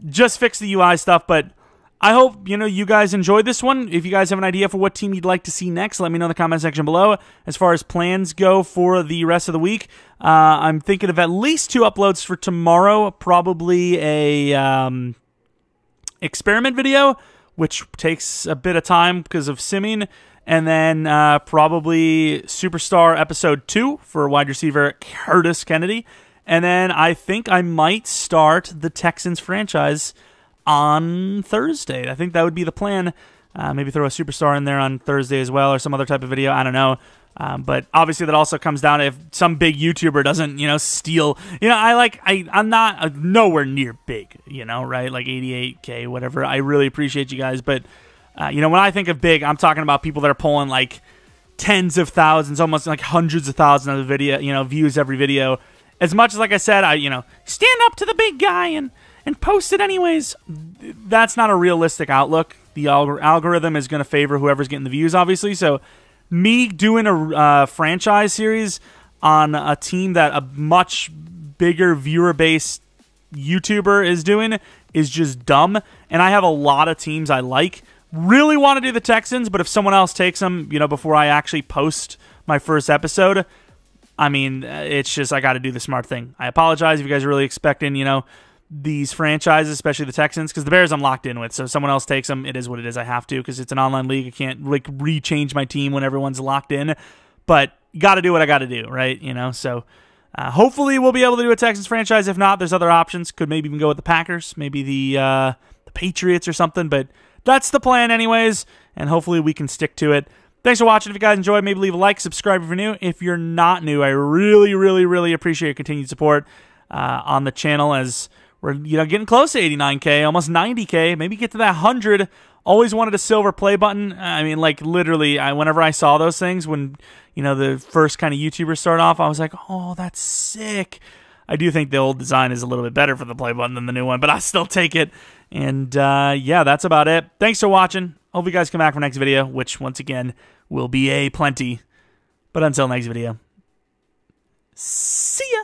Just fix the UI stuff, but I hope you know you guys enjoyed this one. If you guys have an idea for what team you'd like to see next, let me know in the comment section below. As far as plans go for the rest of the week, uh, I'm thinking of at least two uploads for tomorrow. Probably a um, experiment video, which takes a bit of time because of simming, and then uh, probably Superstar episode two for wide receiver Curtis Kennedy, and then I think I might start the Texans franchise on Thursday. I think that would be the plan. Uh, maybe throw a superstar in there on Thursday as well, or some other type of video. I don't know. Um, but obviously, that also comes down to if some big YouTuber doesn't, you know, steal. You know, I like, I, I'm not uh, nowhere near big, you know, right? Like 88k, whatever. I really appreciate you guys, but uh, you know, when I think of big, I'm talking about people that are pulling like tens of thousands, almost like hundreds of thousands of video, you know, views every video. As much as, like I said, I, you know, stand up to the big guy and and post it anyways. That's not a realistic outlook. The algor- algorithm is going to favor whoever's getting the views, obviously. So, me doing a uh, franchise series on a team that a much bigger viewer base YouTuber is doing is just dumb. And I have a lot of teams I like. Really want to do the Texans, but if someone else takes them, you know, before I actually post my first episode, I mean, it's just I got to do the smart thing. I apologize if you guys are really expecting, you know, these franchises, especially the Texans, because the Bears I'm locked in with. So if someone else takes them, it is what it is. I have to because it's an online league. I can't like rechange my team when everyone's locked in. But got to do what I got to do, right? You know. So uh, hopefully we'll be able to do a Texans franchise. If not, there's other options. Could maybe even go with the Packers, maybe the uh, the Patriots or something. But that's the plan, anyways. And hopefully we can stick to it. Thanks for watching. If you guys enjoyed, maybe leave a like, subscribe if you're new. If you're not new, I really, really, really appreciate your continued support uh, on the channel as we're you know getting close to 89k, almost 90k. Maybe get to that 100. Always wanted a silver play button. I mean, like literally, I whenever I saw those things when you know the first kind of YouTubers start off, I was like, oh, that's sick. I do think the old design is a little bit better for the play button than the new one, but I still take it. And uh, yeah, that's about it. Thanks for watching. Hope you guys come back for next video, which once again will be a plenty. But until next video, see ya.